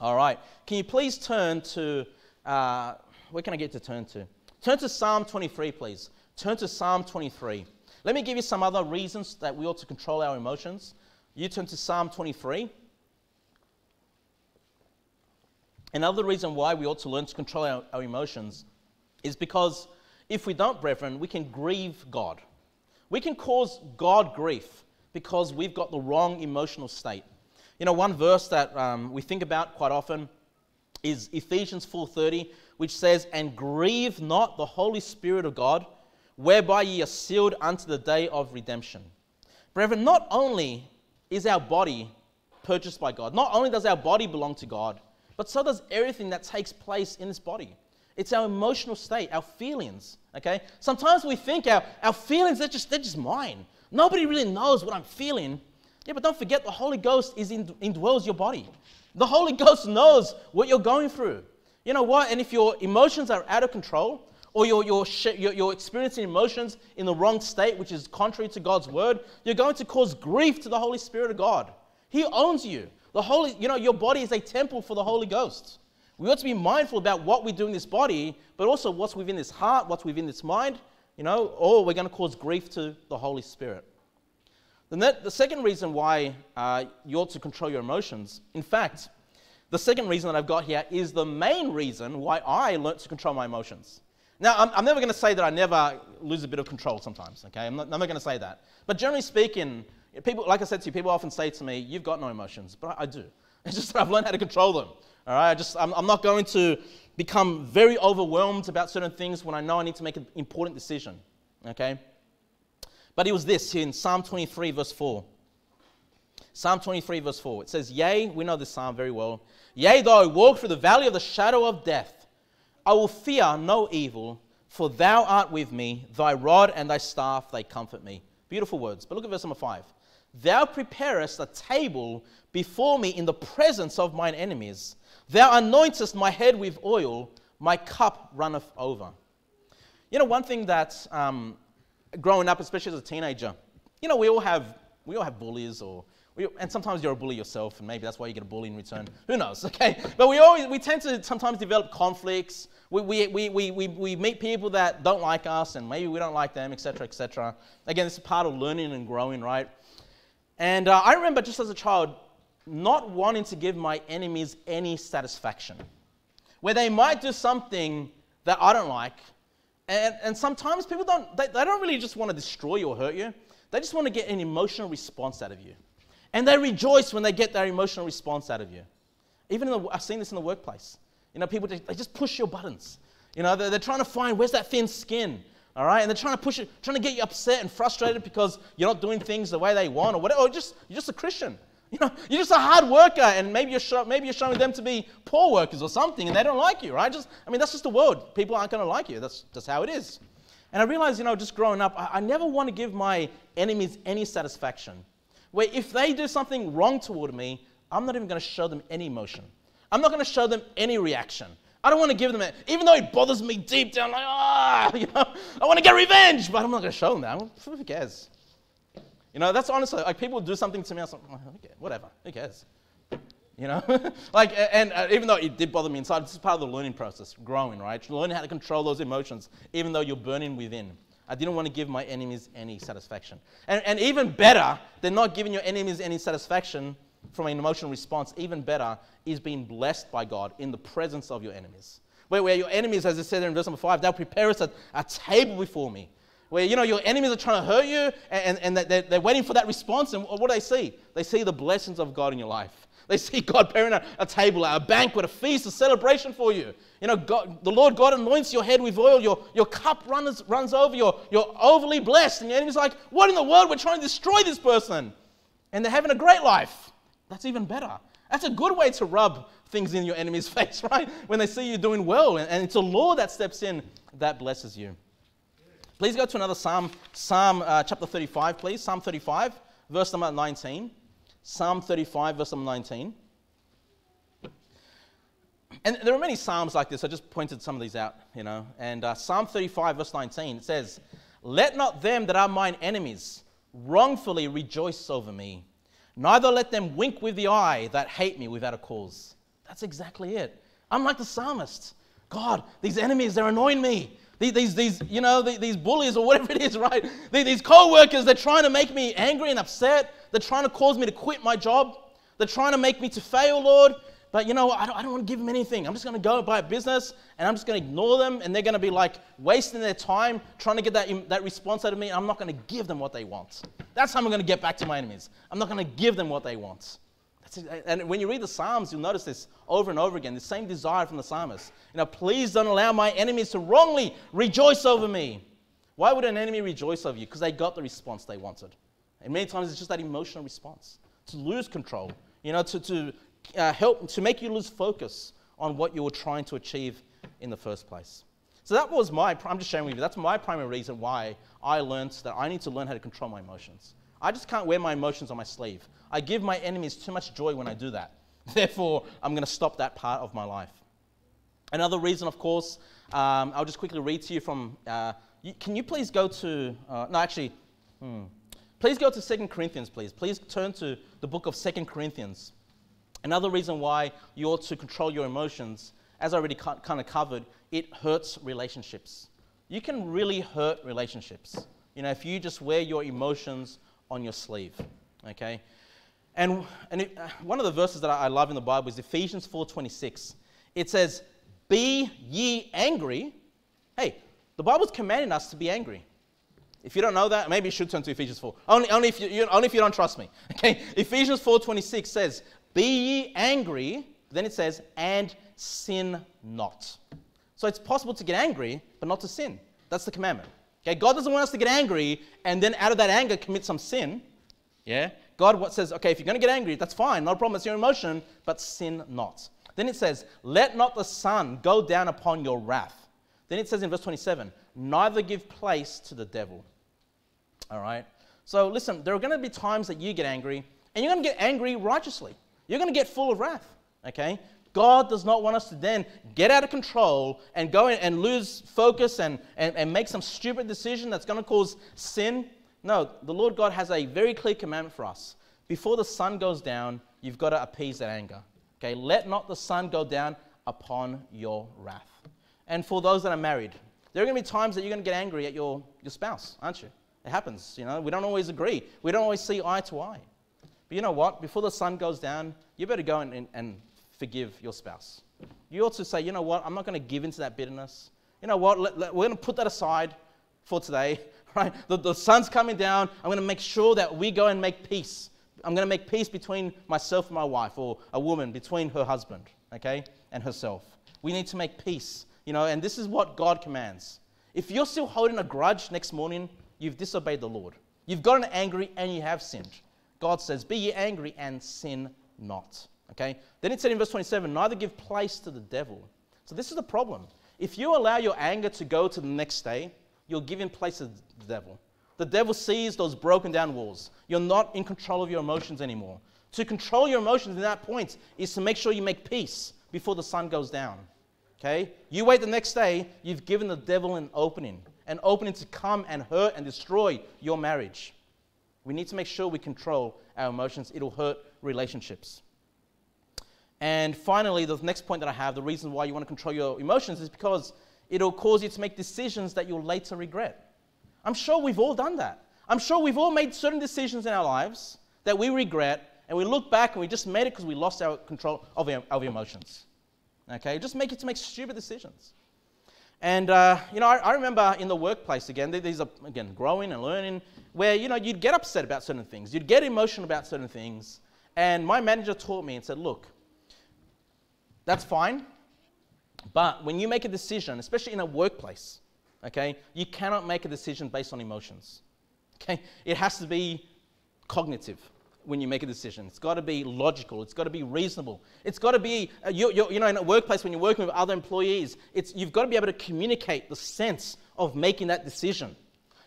All right. Can you please turn to uh, where can I get to turn to? Turn to Psalm 23, please. Turn to Psalm 23. Let me give you some other reasons that we ought to control our emotions. You turn to Psalm 23. Another reason why we ought to learn to control our, our emotions is because if we don't, brethren, we can grieve God. We can cause God grief because we've got the wrong emotional state. You know, one verse that um, we think about quite often is Ephesians 4:30, which says, "And grieve not the Holy Spirit of God, whereby ye are sealed unto the day of redemption. Brethren, not only is our body purchased by God, not only does our body belong to God, but so does everything that takes place in this body. It's our emotional state, our feelings. Okay? Sometimes we think our, our feelings, they're just, they're just mine. Nobody really knows what I'm feeling. Yeah, but don't forget the Holy Ghost is in, indwells your body. The Holy Ghost knows what you're going through. You know what? And if your emotions are out of control, or you're, you're, you're, you're experiencing emotions in the wrong state, which is contrary to God's word, you're going to cause grief to the Holy Spirit of God. He owns you. The Holy, you know, your body is a temple for the Holy Ghost. We ought to be mindful about what we do in this body, but also what's within this heart, what's within this mind, you know, or we're going to cause grief to the Holy Spirit. The, the second reason why uh, you ought to control your emotions, in fact, the second reason that I've got here is the main reason why I learned to control my emotions. Now, I'm, I'm never going to say that I never lose a bit of control sometimes, okay? I'm not, I'm not going to say that. But generally speaking, people, like I said to you, people often say to me, You've got no emotions, but I, I do. It's just that I've learned how to control them, all right? I just, I'm, I'm not going to become very overwhelmed about certain things when I know I need to make an important decision, okay? But it was this in Psalm 23, verse 4. Psalm 23, verse 4. It says, Yea, we know this psalm very well. Yea, though I walk through the valley of the shadow of death, I will fear no evil, for thou art with me, thy rod and thy staff, they comfort me. Beautiful words. But look at verse number five. Thou preparest a table before me in the presence of mine enemies. Thou anointest my head with oil, my cup runneth over. You know, one thing that um, growing up, especially as a teenager, you know, we all have, we all have bullies or and sometimes you're a bully yourself, and maybe that's why you get a bully in return. Who knows, okay? But we always, we tend to sometimes develop conflicts. We, we, we, we, we, we meet people that don't like us, and maybe we don't like them, etc., etc. Again, this is part of learning and growing, right? And uh, I remember just as a child not wanting to give my enemies any satisfaction, where they might do something that I don't like. And, and sometimes people don't, they, they don't really just want to destroy you or hurt you. They just want to get an emotional response out of you. And they rejoice when they get their emotional response out of you. Even the, I've seen this in the workplace. You know, people, they just push your buttons. You know, they're, they're trying to find where's that thin skin, all right? And they're trying to push it, trying to get you upset and frustrated because you're not doing things the way they want or whatever. Or just, you're just a Christian. You know, you're just a hard worker, and maybe you're, show, maybe you're showing them to be poor workers or something, and they don't like you, right? Just, I mean, that's just the world. People aren't going to like you. That's just how it is. And I realized, you know, just growing up, I, I never want to give my enemies any satisfaction where if they do something wrong toward me, I'm not even going to show them any emotion. I'm not going to show them any reaction. I don't want to give them it, even though it bothers me deep down, like, ah, you know, I want to get revenge, but I'm not going to show them that. Who cares? You know, that's honestly, like people do something to me, I'm like, okay, whatever, who cares? You know, like, and uh, even though it did bother me inside, this is part of the learning process, growing, right? Learning how to control those emotions, even though you're burning within. I didn't want to give my enemies any satisfaction. And, and even better than not giving your enemies any satisfaction from an emotional response, even better, is being blessed by God in the presence of your enemies. Where, where your enemies, as it said in verse number five, they'll prepare us a, a table before me. Where, you know, your enemies are trying to hurt you and, and, they're, they're waiting for that response. And what do they see? They see the blessings of God in your life. They see God preparing a, a, table, a banquet, a feast, a celebration for you. You know, God, the Lord God anoints your head with oil. Your, your cup runs, runs over. You're, you're overly blessed. And your enemy's like, what in the world? We're trying to destroy this person. And they're having a great life. That's even better. That's a good way to rub things in your enemy's face, right? When they see you doing well. And, and it's a law that steps in that blesses you. Please go to another Psalm, Psalm uh, chapter 35, please. Psalm 35, verse number 19. Psalm 35, verse number 19. And there are many Psalms like this. I just pointed some of these out, you know. And uh, Psalm 35, verse 19, it says, Let not them that are mine enemies wrongfully rejoice over me, neither let them wink with the eye that hate me without a cause. That's exactly it. I'm like the psalmist. God, these enemies, they're annoying me. These, these, you know, these bullies or whatever it is, right? These co-workers, they're trying to make me angry and upset. They're trying to cause me to quit my job. They're trying to make me to fail, Lord. But you know, I don't, I don't want to give them anything. I'm just going to go buy a business and I'm just going to ignore them and they're going to be like wasting their time trying to get that, that response out of me. I'm not going to give them what they want. That's how I'm going to get back to my enemies. I'm not going to give them what they want. And when you read the Psalms, you'll notice this over and over again the same desire from the psalmist. You know, please don't allow my enemies to wrongly rejoice over me. Why would an enemy rejoice over you? Because they got the response they wanted. And many times it's just that emotional response to lose control, you know, to, to uh, help, to make you lose focus on what you were trying to achieve in the first place. So that was my, I'm just sharing with you, that's my primary reason why I learned that I need to learn how to control my emotions. I just can't wear my emotions on my sleeve. I give my enemies too much joy when I do that. Therefore, I'm going to stop that part of my life. Another reason, of course, um, I'll just quickly read to you from. Uh, you, can you please go to. Uh, no, actually, hmm, please go to Second Corinthians, please. Please turn to the book of Second Corinthians. Another reason why you ought to control your emotions, as I already kind of covered, it hurts relationships. You can really hurt relationships. You know, if you just wear your emotions on your sleeve, okay? And, and it, uh, one of the verses that I love in the Bible is Ephesians 4.26. It says, be ye angry. Hey, the Bible's commanding us to be angry. If you don't know that, maybe you should turn to Ephesians 4. Only, only, if, you, you, only if you don't trust me. Okay? Ephesians 4.26 says, be ye angry, then it says, and sin not. So it's possible to get angry, but not to sin. That's the commandment. Okay? God doesn't want us to get angry and then out of that anger commit some sin. Yeah? God says, okay, if you're going to get angry, that's fine, not a problem, it's your emotion, but sin not. Then it says, let not the sun go down upon your wrath. Then it says in verse 27, neither give place to the devil. All right? So listen, there are going to be times that you get angry, and you're going to get angry righteously. You're going to get full of wrath. Okay? God does not want us to then get out of control and go and lose focus and, and, and make some stupid decision that's going to cause sin no, the Lord God has a very clear commandment for us. Before the sun goes down, you've got to appease that anger. Okay, let not the sun go down upon your wrath. And for those that are married, there are going to be times that you're going to get angry at your, your spouse, aren't you? It happens, you know. We don't always agree. We don't always see eye to eye. But you know what? Before the sun goes down, you better go and, and, and forgive your spouse. You ought to say, you know what? I'm not going to give into that bitterness. You know what? Let, let, we're going to put that aside for today right? The, the sun's coming down. I'm going to make sure that we go and make peace. I'm going to make peace between myself and my wife, or a woman between her husband, okay, and herself. We need to make peace, you know, and this is what God commands. If you're still holding a grudge next morning, you've disobeyed the Lord. You've gotten angry and you have sinned. God says, Be ye angry and sin not. Okay? Then it said in verse 27, neither give place to the devil. So this is the problem. If you allow your anger to go to the next day, you're giving place to the devil. The devil sees those broken down walls. You're not in control of your emotions anymore. To control your emotions in that point is to make sure you make peace before the sun goes down. Okay? You wait the next day, you've given the devil an opening, an opening to come and hurt and destroy your marriage. We need to make sure we control our emotions, it'll hurt relationships. And finally, the next point that I have, the reason why you want to control your emotions is because it'll cause you to make decisions that you'll later regret. I'm sure we've all done that. I'm sure we've all made certain decisions in our lives that we regret, and we look back and we just made it because we lost our control of our, of emotions. Okay, just make it to make stupid decisions. And, uh, you know, I, I, remember in the workplace, again, these are, again, growing and learning, where, you know, you'd get upset about certain things. You'd get emotional about certain things. And my manager taught me and said, look, that's fine. But when you make a decision, especially in a workplace, okay, you cannot make a decision based on emotions. Okay? It has to be cognitive when you make a decision. It's got to be logical. It's got to be reasonable. It's got to be, uh, you you know, in a workplace when you're working with other employees, it's, you've got to be able to communicate the sense of making that decision.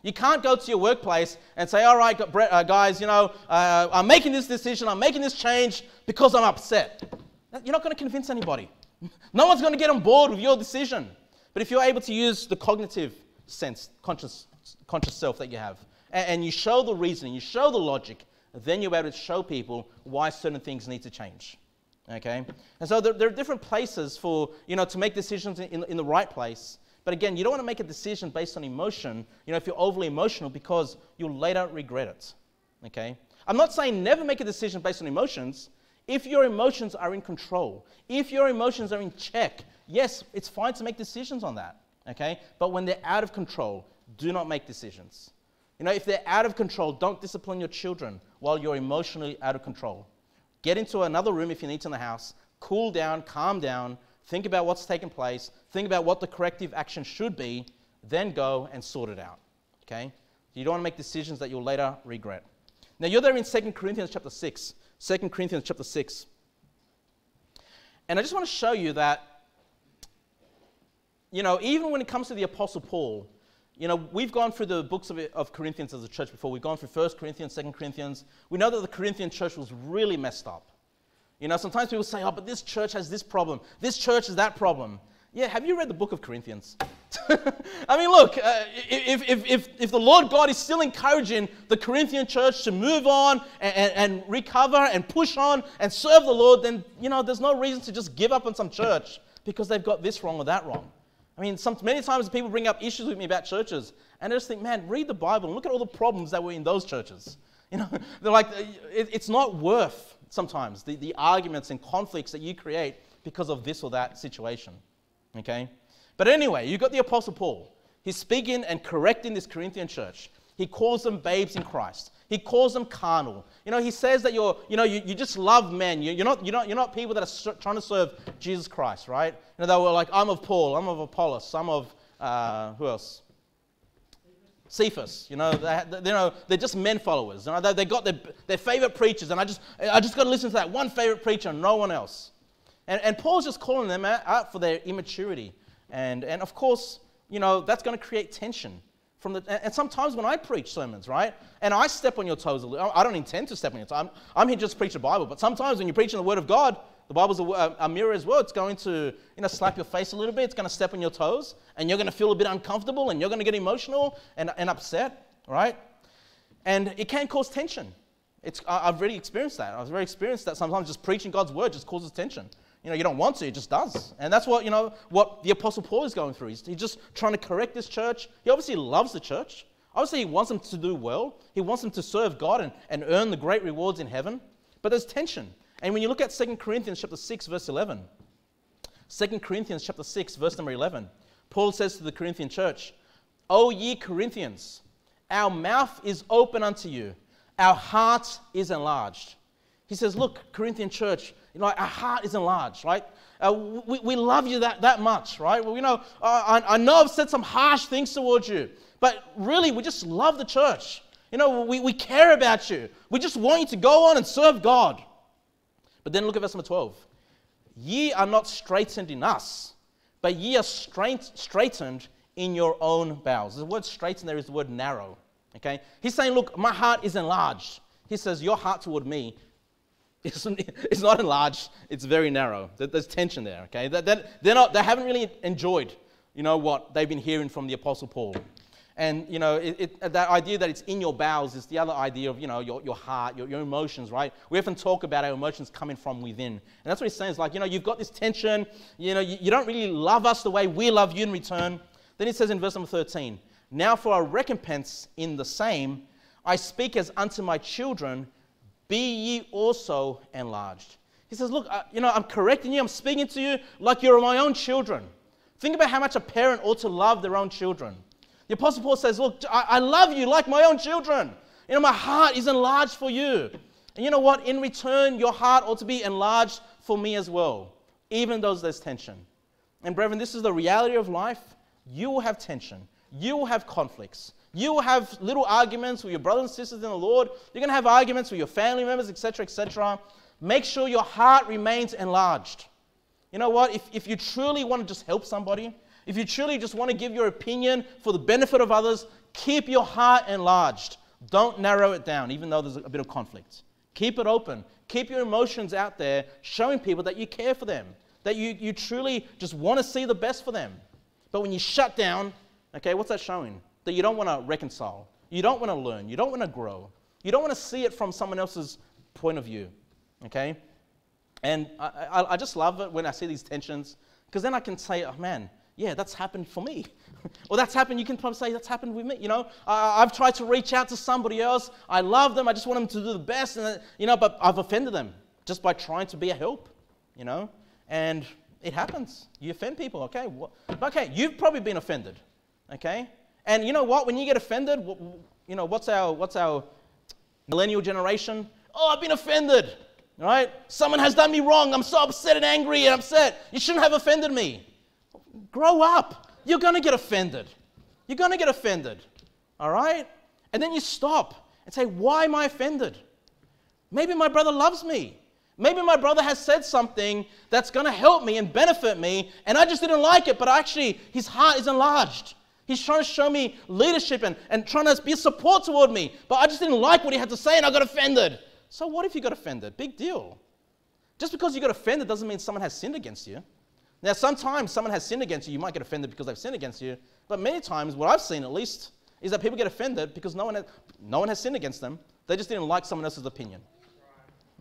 You can't go to your workplace and say, all right, uh, guys, you know, uh, I'm making this decision, I'm making this change because I'm upset. You're not going to convince anybody. No one's going to get on board with your decision. But if you're able to use the cognitive sense, conscious, conscious self that you have, and, and you show the reasoning, you show the logic, then you're able to show people why certain things need to change. Okay? And so there, there are different places for, you know, to make decisions in, in the right place. But again, you don't want to make a decision based on emotion, you know, if you're overly emotional, because you'll later regret it. Okay? I'm not saying never make a decision based on emotions. If your emotions are in control, if your emotions are in check, yes, it's fine to make decisions on that. Okay? But when they're out of control, do not make decisions. You know, if they're out of control, don't discipline your children while you're emotionally out of control. Get into another room if you need to in the house, cool down, calm down, think about what's taken place, think about what the corrective action should be, then go and sort it out. Okay? You don't want to make decisions that you'll later regret. Now you're there in 2 Corinthians chapter 6. 2 Corinthians chapter 6. And I just want to show you that, you know, even when it comes to the Apostle Paul, you know, we've gone through the books of, of Corinthians as a church before. We've gone through 1 Corinthians, 2 Corinthians. We know that the Corinthian church was really messed up. You know, sometimes people say, oh, but this church has this problem. This church has that problem. Yeah, have you read the book of Corinthians? I mean, look, uh, if, if, if, if the Lord God is still encouraging the Corinthian church to move on and, and, and recover and push on and serve the Lord, then, you know, there's no reason to just give up on some church because they've got this wrong or that wrong. I mean, some, many times people bring up issues with me about churches, and I just think, man, read the Bible and look at all the problems that were in those churches. You know, they're like, it, it's not worth sometimes the, the arguments and conflicts that you create because of this or that situation. Okay? But anyway, you've got the Apostle Paul. He's speaking and correcting this Corinthian church. He calls them babes in Christ. He calls them carnal. You know, he says that you're, you know, you, you just love men. You, are not, you're, not, you're not people that are trying to serve Jesus Christ, right? You know, they were like, I'm of Paul, I'm of Apollos, I'm of, uh, who else? Cephas, you know, they, they, you know, they're just men followers. You know, they, they got their, their favorite preachers, and I just, I just got to listen to that one favorite preacher and no one else. And, and Paul's just calling them out for their immaturity. And, and of course, you know, that's going to create tension. From the, and sometimes when I preach sermons, right, and I step on your toes a little, I don't intend to step on your toes. I'm, I'm here just to preach the Bible. But sometimes when you're preaching the Word of God, the Bible's a, a, mirror as well. It's going to, you know, slap your face a little bit. It's going to step on your toes, and you're going to feel a bit uncomfortable, and you're going to get emotional and, and upset, right? And it can cause tension. It's, I've really experienced that. I've really experienced that sometimes just preaching God's word just causes tension. You know, you don't want to, it just does. And that's what, you know, what the Apostle Paul is going through. He's, he's just trying to correct this church. He obviously loves the church. Obviously, he wants them to do well. He wants them to serve God and, and earn the great rewards in heaven. But there's tension. And when you look at 2 Corinthians chapter 6, verse 11, 2 Corinthians chapter 6, verse number 11, Paul says to the Corinthian church, O ye Corinthians, our mouth is open unto you, our heart is enlarged. He says, Look, Corinthian church, you know, our heart is enlarged, right? Uh, we, we love you that, that much, right? Well, you know, I, I know I've said some harsh things towards you, but really, we just love the church. You know, we, we care about you. We just want you to go on and serve God. But then look at verse number 12. Ye are not straitened in us, but ye are straight, straitened in your own bowels. The word straitened there is the word narrow. Okay? He's saying, look, my heart is enlarged. He says, your heart toward me it's, not enlarged, it's very narrow. There's tension there, okay? They're not, they haven't really enjoyed, you know, what they've been hearing from the Apostle Paul. And, you know, it, it, that idea that it's in your bowels is the other idea of, you know, your, your heart, your, your emotions, right? We often talk about our emotions coming from within. And that's what he's saying. It's like, you know, you've got this tension, you know, you, you don't really love us the way we love you in return. Then he says in verse number 13, Now for a recompense in the same, I speak as unto my children, be ye also enlarged. He says, Look, uh, you know, I'm correcting you, I'm speaking to you like you're my own children. Think about how much a parent ought to love their own children. The Apostle Paul says, Look, I, I love you like my own children. You know, my heart is enlarged for you. And you know what? In return, your heart ought to be enlarged for me as well, even though there's tension. And, brethren, this is the reality of life. You will have tension, you will have conflicts. You will have little arguments with your brothers and sisters in the Lord. You're going to have arguments with your family members, etc., etc. Make sure your heart remains enlarged. You know what? If, if you truly want to just help somebody, if you truly just want to give your opinion for the benefit of others, keep your heart enlarged. Don't narrow it down, even though there's a bit of conflict. Keep it open. Keep your emotions out there, showing people that you care for them, that you, you truly just want to see the best for them. But when you shut down, okay, what's that showing? That you don't want to reconcile. You don't want to learn. You don't want to grow. You don't want to see it from someone else's point of view, okay? And I, I, I just love it when I see these tensions because then I can say, oh man, yeah, that's happened for me. or that's happened, you can probably say, that's happened with me. You know, I, have tried to reach out to somebody else. I love them. I just want them to do the best. And, you know, but I've offended them just by trying to be a help, you know. And it happens. You offend people, okay? Okay, you've probably been offended, okay? And you know what? When you get offended, you know, what's our, what's our millennial generation? Oh, I've been offended, right? Someone has done me wrong. I'm so upset and angry and upset. You shouldn't have offended me. Grow up. You're going to get offended. You're going to get offended. All right? And then you stop and say, Why am I offended? Maybe my brother loves me. Maybe my brother has said something that's going to help me and benefit me, and I just didn't like it, but actually, his heart is enlarged. He's trying to show me leadership and, and trying to be support toward me, but I just didn't like what he had to say and I got offended. So, what if you got offended? Big deal. Just because you got offended doesn't mean someone has sinned against you. Now, sometimes someone has sinned against you, you might get offended because they've sinned against you. But many times, what I've seen at least, is that people get offended because no one has, no one has sinned against them. They just didn't like someone else's opinion.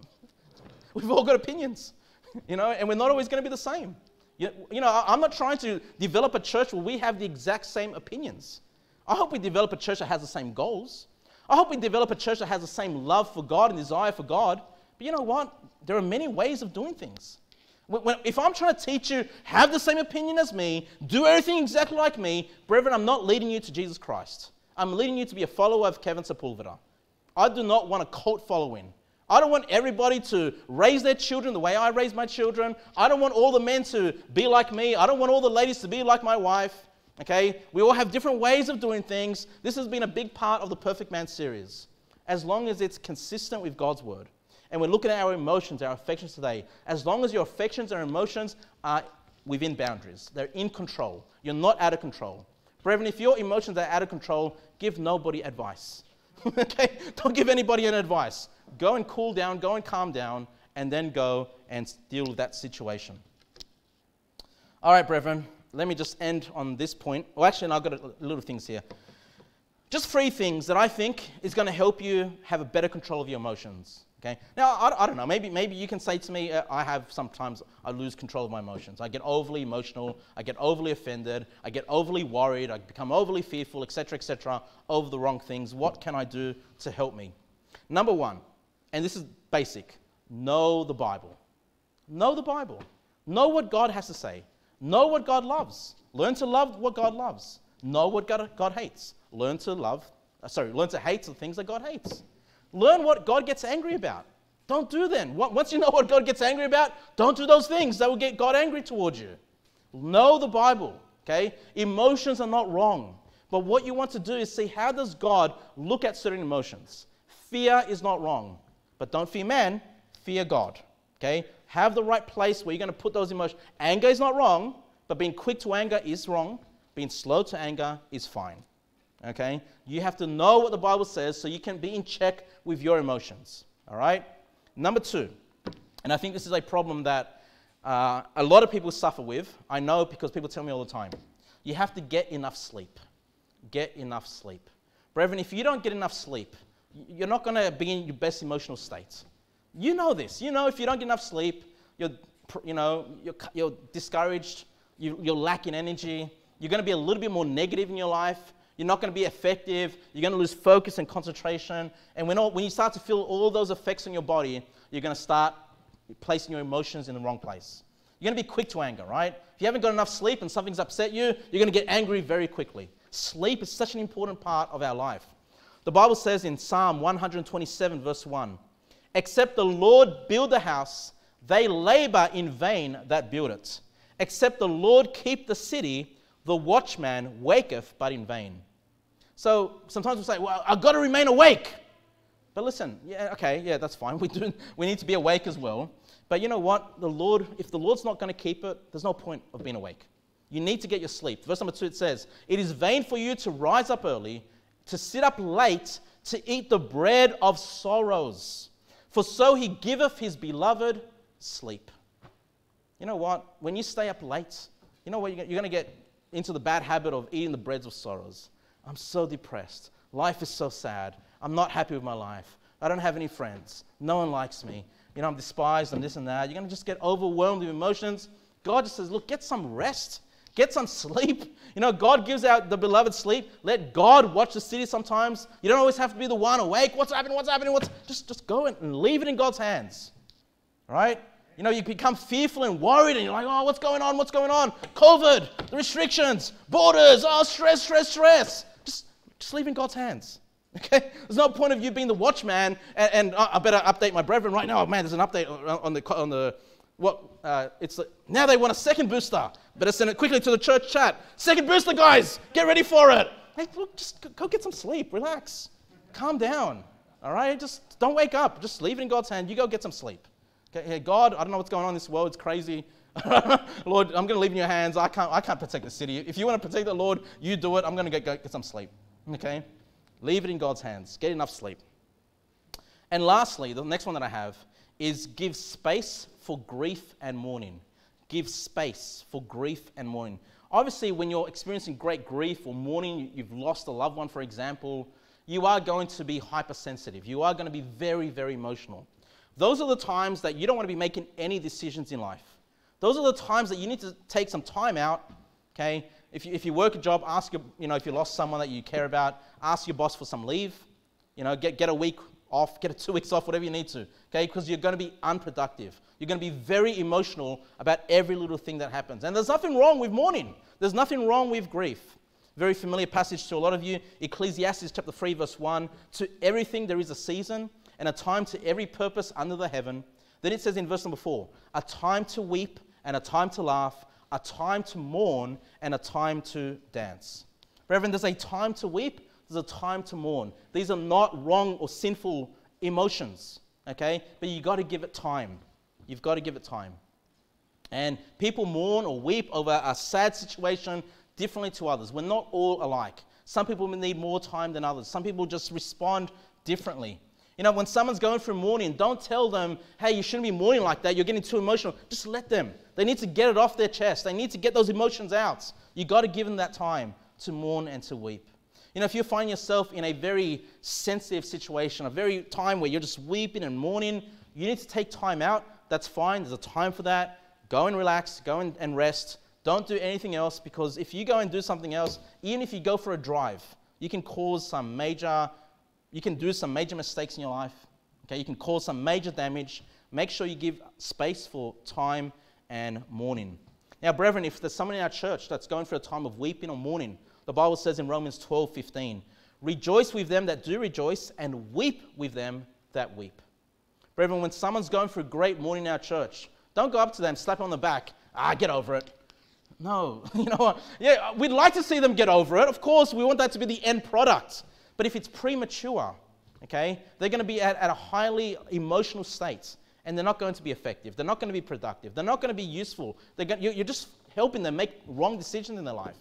We've all got opinions, you know, and we're not always going to be the same. You, you know, I'm not trying to develop a church where we have the exact same opinions. I hope we develop a church that has the same goals. I hope we develop a church that has the same love for God and desire for God. But you know what? There are many ways of doing things. When, if I'm trying to teach you, have the same opinion as me, do everything exactly like me, brethren, I'm not leading you to Jesus Christ. I'm leading you to be a follower of Kevin Sepulveda. I do not want a cult following. I don't want everybody to raise their children the way I raise my children. I don't want all the men to be like me. I don't want all the ladies to be like my wife. Okay? We all have different ways of doing things. This has been a big part of the Perfect Man series, as long as it's consistent with God's word and we're looking at our emotions, our affections today, as long as your affections and emotions are within boundaries, they're in control, you're not out of control. Brethren, if your emotions are out of control, give nobody advice. okay? Don't give anybody an advice. Go and cool down, go and calm down, and then go and deal with that situation. All right, brethren, let me just end on this point. Well, actually, I've got a little things here. Just three things that I think is going to help you have a better control of your emotions. Okay? Now, I, I, don't know. Maybe, maybe you can say to me, uh, I have sometimes, I lose control of my emotions. I get overly emotional. I get overly offended. I get overly worried. I become overly fearful, etc., etc., over the wrong things. What can I do to help me? Number one, and this is basic know the Bible. Know the Bible. Know what God has to say. Know what God loves. Learn to love what God loves. Know what God, God hates. Learn to love, uh, sorry, learn to hate the things that God hates. Learn what God gets angry about. Don't do then. Once you know what God gets angry about, don't do those things that will get God angry towards you. Know the Bible, okay? Emotions are not wrong. But what you want to do is see how does God look at certain emotions. Fear is not wrong. But don't fear man, fear God. Okay? Have the right place where you're going to put those emotions. Anger is not wrong, but being quick to anger is wrong. Being slow to anger is fine. Okay? You have to know what the Bible says so you can be in check with your emotions. All right? Number two, and I think this is a problem that uh, a lot of people suffer with. I know because people tell me all the time. You have to get enough sleep. Get enough sleep. Brethren, if you don't get enough sleep, you're not going to be in your best emotional state. You know this. You know if you don't get enough sleep, you're, you know, you're, you're discouraged, you, you're lacking energy, you're going to be a little bit more negative in your life, You're not going to be effective. You're going to lose focus and concentration. And when, all, when you start to feel all those effects on your body, you're going to start placing your emotions in the wrong place. You're going to be quick to anger, right? If you haven't got enough sleep and something's upset you, you're going to get angry very quickly. Sleep is such an important part of our life. The Bible says in Psalm 127, verse 1 Except the Lord build the house, they labor in vain that build it. Except the Lord keep the city, the watchman waketh but in vain. So sometimes we say, well, I've got to remain awake. But listen, yeah, okay, yeah, that's fine. We, do, we need to be awake as well. But you know what? The Lord, if the Lord's not going to keep it, there's no point of being awake. You need to get your sleep. Verse number two, it says, It is vain for you to rise up early to sit up late to eat the bread of sorrows. For so he giveth his beloved sleep. You know what? When you stay up late, you know what? You're going to get into the bad habit of eating the breads of sorrows. I'm so depressed. Life is so sad. I'm not happy with my life. I don't have any friends. No one likes me. You know, I'm despised and this and that. You're going to just get overwhelmed with emotions. God just says, look, get some rest. Get some sleep. You know, God gives out the beloved sleep. Let God watch the city sometimes. You don't always have to be the one awake. What's happening? What's happening? What's just just go and leave it in God's hands. Right? You know, you become fearful and worried, and you're like, oh, what's going on? What's going on? COVID, the restrictions, borders, oh, stress, stress, stress. Just, just leave in God's hands. Okay? There's no point of you being the watchman, and, and oh, I better update my brethren right now. Oh, man, there's an update on the, on the what, uh, it's now they want a second booster. Better send it quickly to the church chat. Second booster, guys, get ready for it. Hey, look, just go get some sleep, relax, calm down. All right, just don't wake up. Just leave it in God's hand. You go get some sleep. Okay, hey, God, I don't know what's going on in this world. It's crazy. Lord, I'm going to leave in your hands. I can't, I can't protect the city. If you want to protect the Lord, you do it. I'm going to get, get some sleep. Okay? Leave it in God's hands. Get enough sleep. And lastly, the next one that I have is give space for grief and mourning give space for grief and mourning. Obviously, when you're experiencing great grief or mourning, you've lost a loved one, for example, you are going to be hypersensitive. You are going to be very, very emotional. Those are the times that you don't want to be making any decisions in life. Those are the times that you need to take some time out, okay? If you, if you work a job, ask your, you know, if you lost someone that you care about, ask your boss for some leave. You know, get, get a week off, get two weeks off, whatever you need to, okay? Because you're going to be unproductive. You're going to be very emotional about every little thing that happens. And there's nothing wrong with mourning, there's nothing wrong with grief. Very familiar passage to a lot of you Ecclesiastes chapter 3, verse 1. To everything there is a season and a time to every purpose under the heaven. Then it says in verse number 4 a time to weep and a time to laugh, a time to mourn and a time to dance. Reverend, there's a time to weep there's a time to mourn. These are not wrong or sinful emotions, okay? But you've got to give it time. You've got to give it time. And people mourn or weep over a sad situation differently to others. We're not all alike. Some people need more time than others. Some people just respond differently. You know, when someone's going through mourning, don't tell them, hey, you shouldn't be mourning like that. You're getting too emotional. Just let them. They need to get it off their chest. They need to get those emotions out. You've got to give them that time to mourn and to weep. You know, if you find yourself in a very sensitive situation, a very time where you're just weeping and mourning, you need to take time out. That's fine. There's a time for that. Go and relax, go and, and rest. Don't do anything else because if you go and do something else, even if you go for a drive, you can cause some major, you can do some major mistakes in your life. Okay, you can cause some major damage. Make sure you give space for time and mourning. Now, brethren, if there's someone in our church that's going through a time of weeping or mourning, the Bible says in Romans 12 15, Rejoice with them that do rejoice, and weep with them that weep. Brethren, when someone's going through great mourning in our church, don't go up to them, slap on the back, ah, get over it. No, you know what? Yeah, we'd like to see them get over it. Of course, we want that to be the end product. But if it's premature, okay, they're going to be at, at a highly emotional state and they're not going to be effective. They're not going to be productive. They're not going to be useful. Going, you're just helping them make wrong decisions in their life.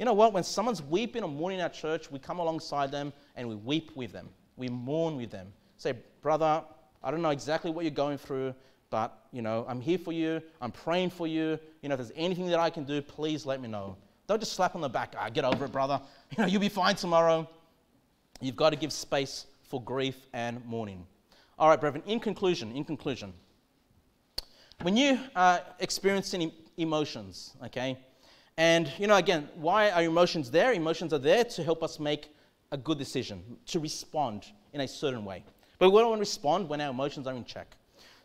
You know what? When someone's weeping or mourning at church, we come alongside them and we weep with them. We mourn with them. Say, brother, I don't know exactly what you're going through, but you know, I'm here for you. I'm praying for you. You know, if there's anything that I can do, please let me know. Don't just slap on the back. Ah, get over it, brother. You know, you'll be fine tomorrow. You've got to give space for grief and mourning. All right, brethren. In conclusion, in conclusion, when you are experiencing emotions, okay, And, you know, again, why are emotions there? Emotions are there to help us make a good decision, to respond in a certain way. But we don't want to respond when our emotions are in check.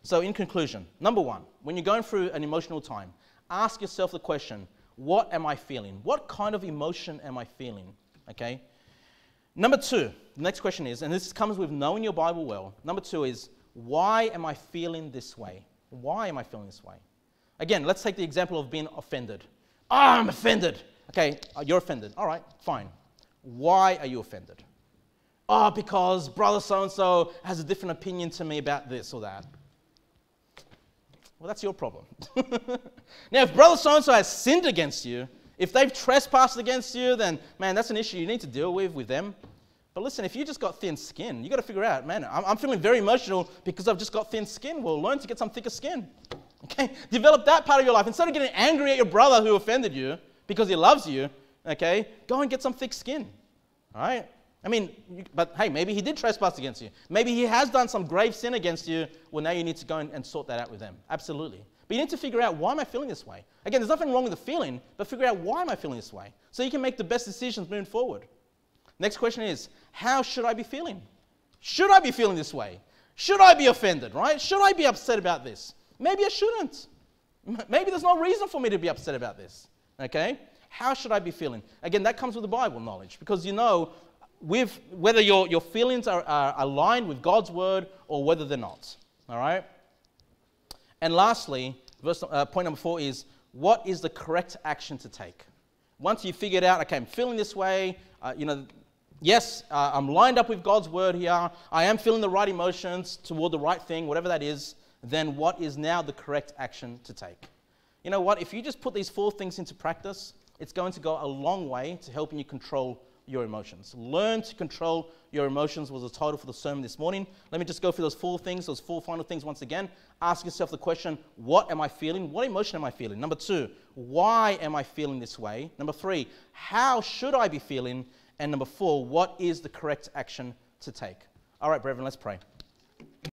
So, in conclusion, number one, when you're going through an emotional time, ask yourself the question what am I feeling? What kind of emotion am I feeling? Okay? Number two, the next question is, and this comes with knowing your Bible well. Number two is, why am I feeling this way? Why am I feeling this way? Again, let's take the example of being offended. Oh, I'm offended. Okay, uh, you're offended. All right, fine. Why are you offended? Oh, because brother so and so has a different opinion to me about this or that. Well, that's your problem. now, if brother so and so has sinned against you, if they've trespassed against you, then man, that's an issue you need to deal with with them. But listen, if you just got thin skin, you got to figure out, man, I'm, I'm feeling very emotional because I've just got thin skin. Well, learn to get some thicker skin. Okay? Develop that part of your life. Instead of getting angry at your brother who offended you because he loves you, okay, go and get some thick skin. All right? I mean, but hey, maybe he did trespass against you. Maybe he has done some grave sin against you. Well, now you need to go and sort that out with them. Absolutely. But you need to figure out why am I feeling this way? Again, there's nothing wrong with the feeling, but figure out why am I feeling this way so you can make the best decisions moving forward. Next question is, how should I be feeling? Should I be feeling this way? Should I be offended, right? Should I be upset about this? Maybe I shouldn't. Maybe there's no reason for me to be upset about this. Okay? How should I be feeling? Again, that comes with the Bible knowledge because you know with whether your, your feelings are, are aligned with God's word or whether they're not. All right? And lastly, verse, uh, point number four is what is the correct action to take? Once you figured out, okay, I'm feeling this way, uh, you know, yes, uh, I'm lined up with God's word here, I am feeling the right emotions toward the right thing, whatever that is, then what is now the correct action to take? You know what? If you just put these four things into practice, it's going to go a long way to helping you control your emotions. Learn to control your emotions was the title for the sermon this morning. Let me just go through those four things, those four final things once again. Ask yourself the question what am I feeling? What emotion am I feeling? Number two, why am I feeling this way? Number three, how should I be feeling? And number four, what is the correct action to take? All right, brethren, let's pray.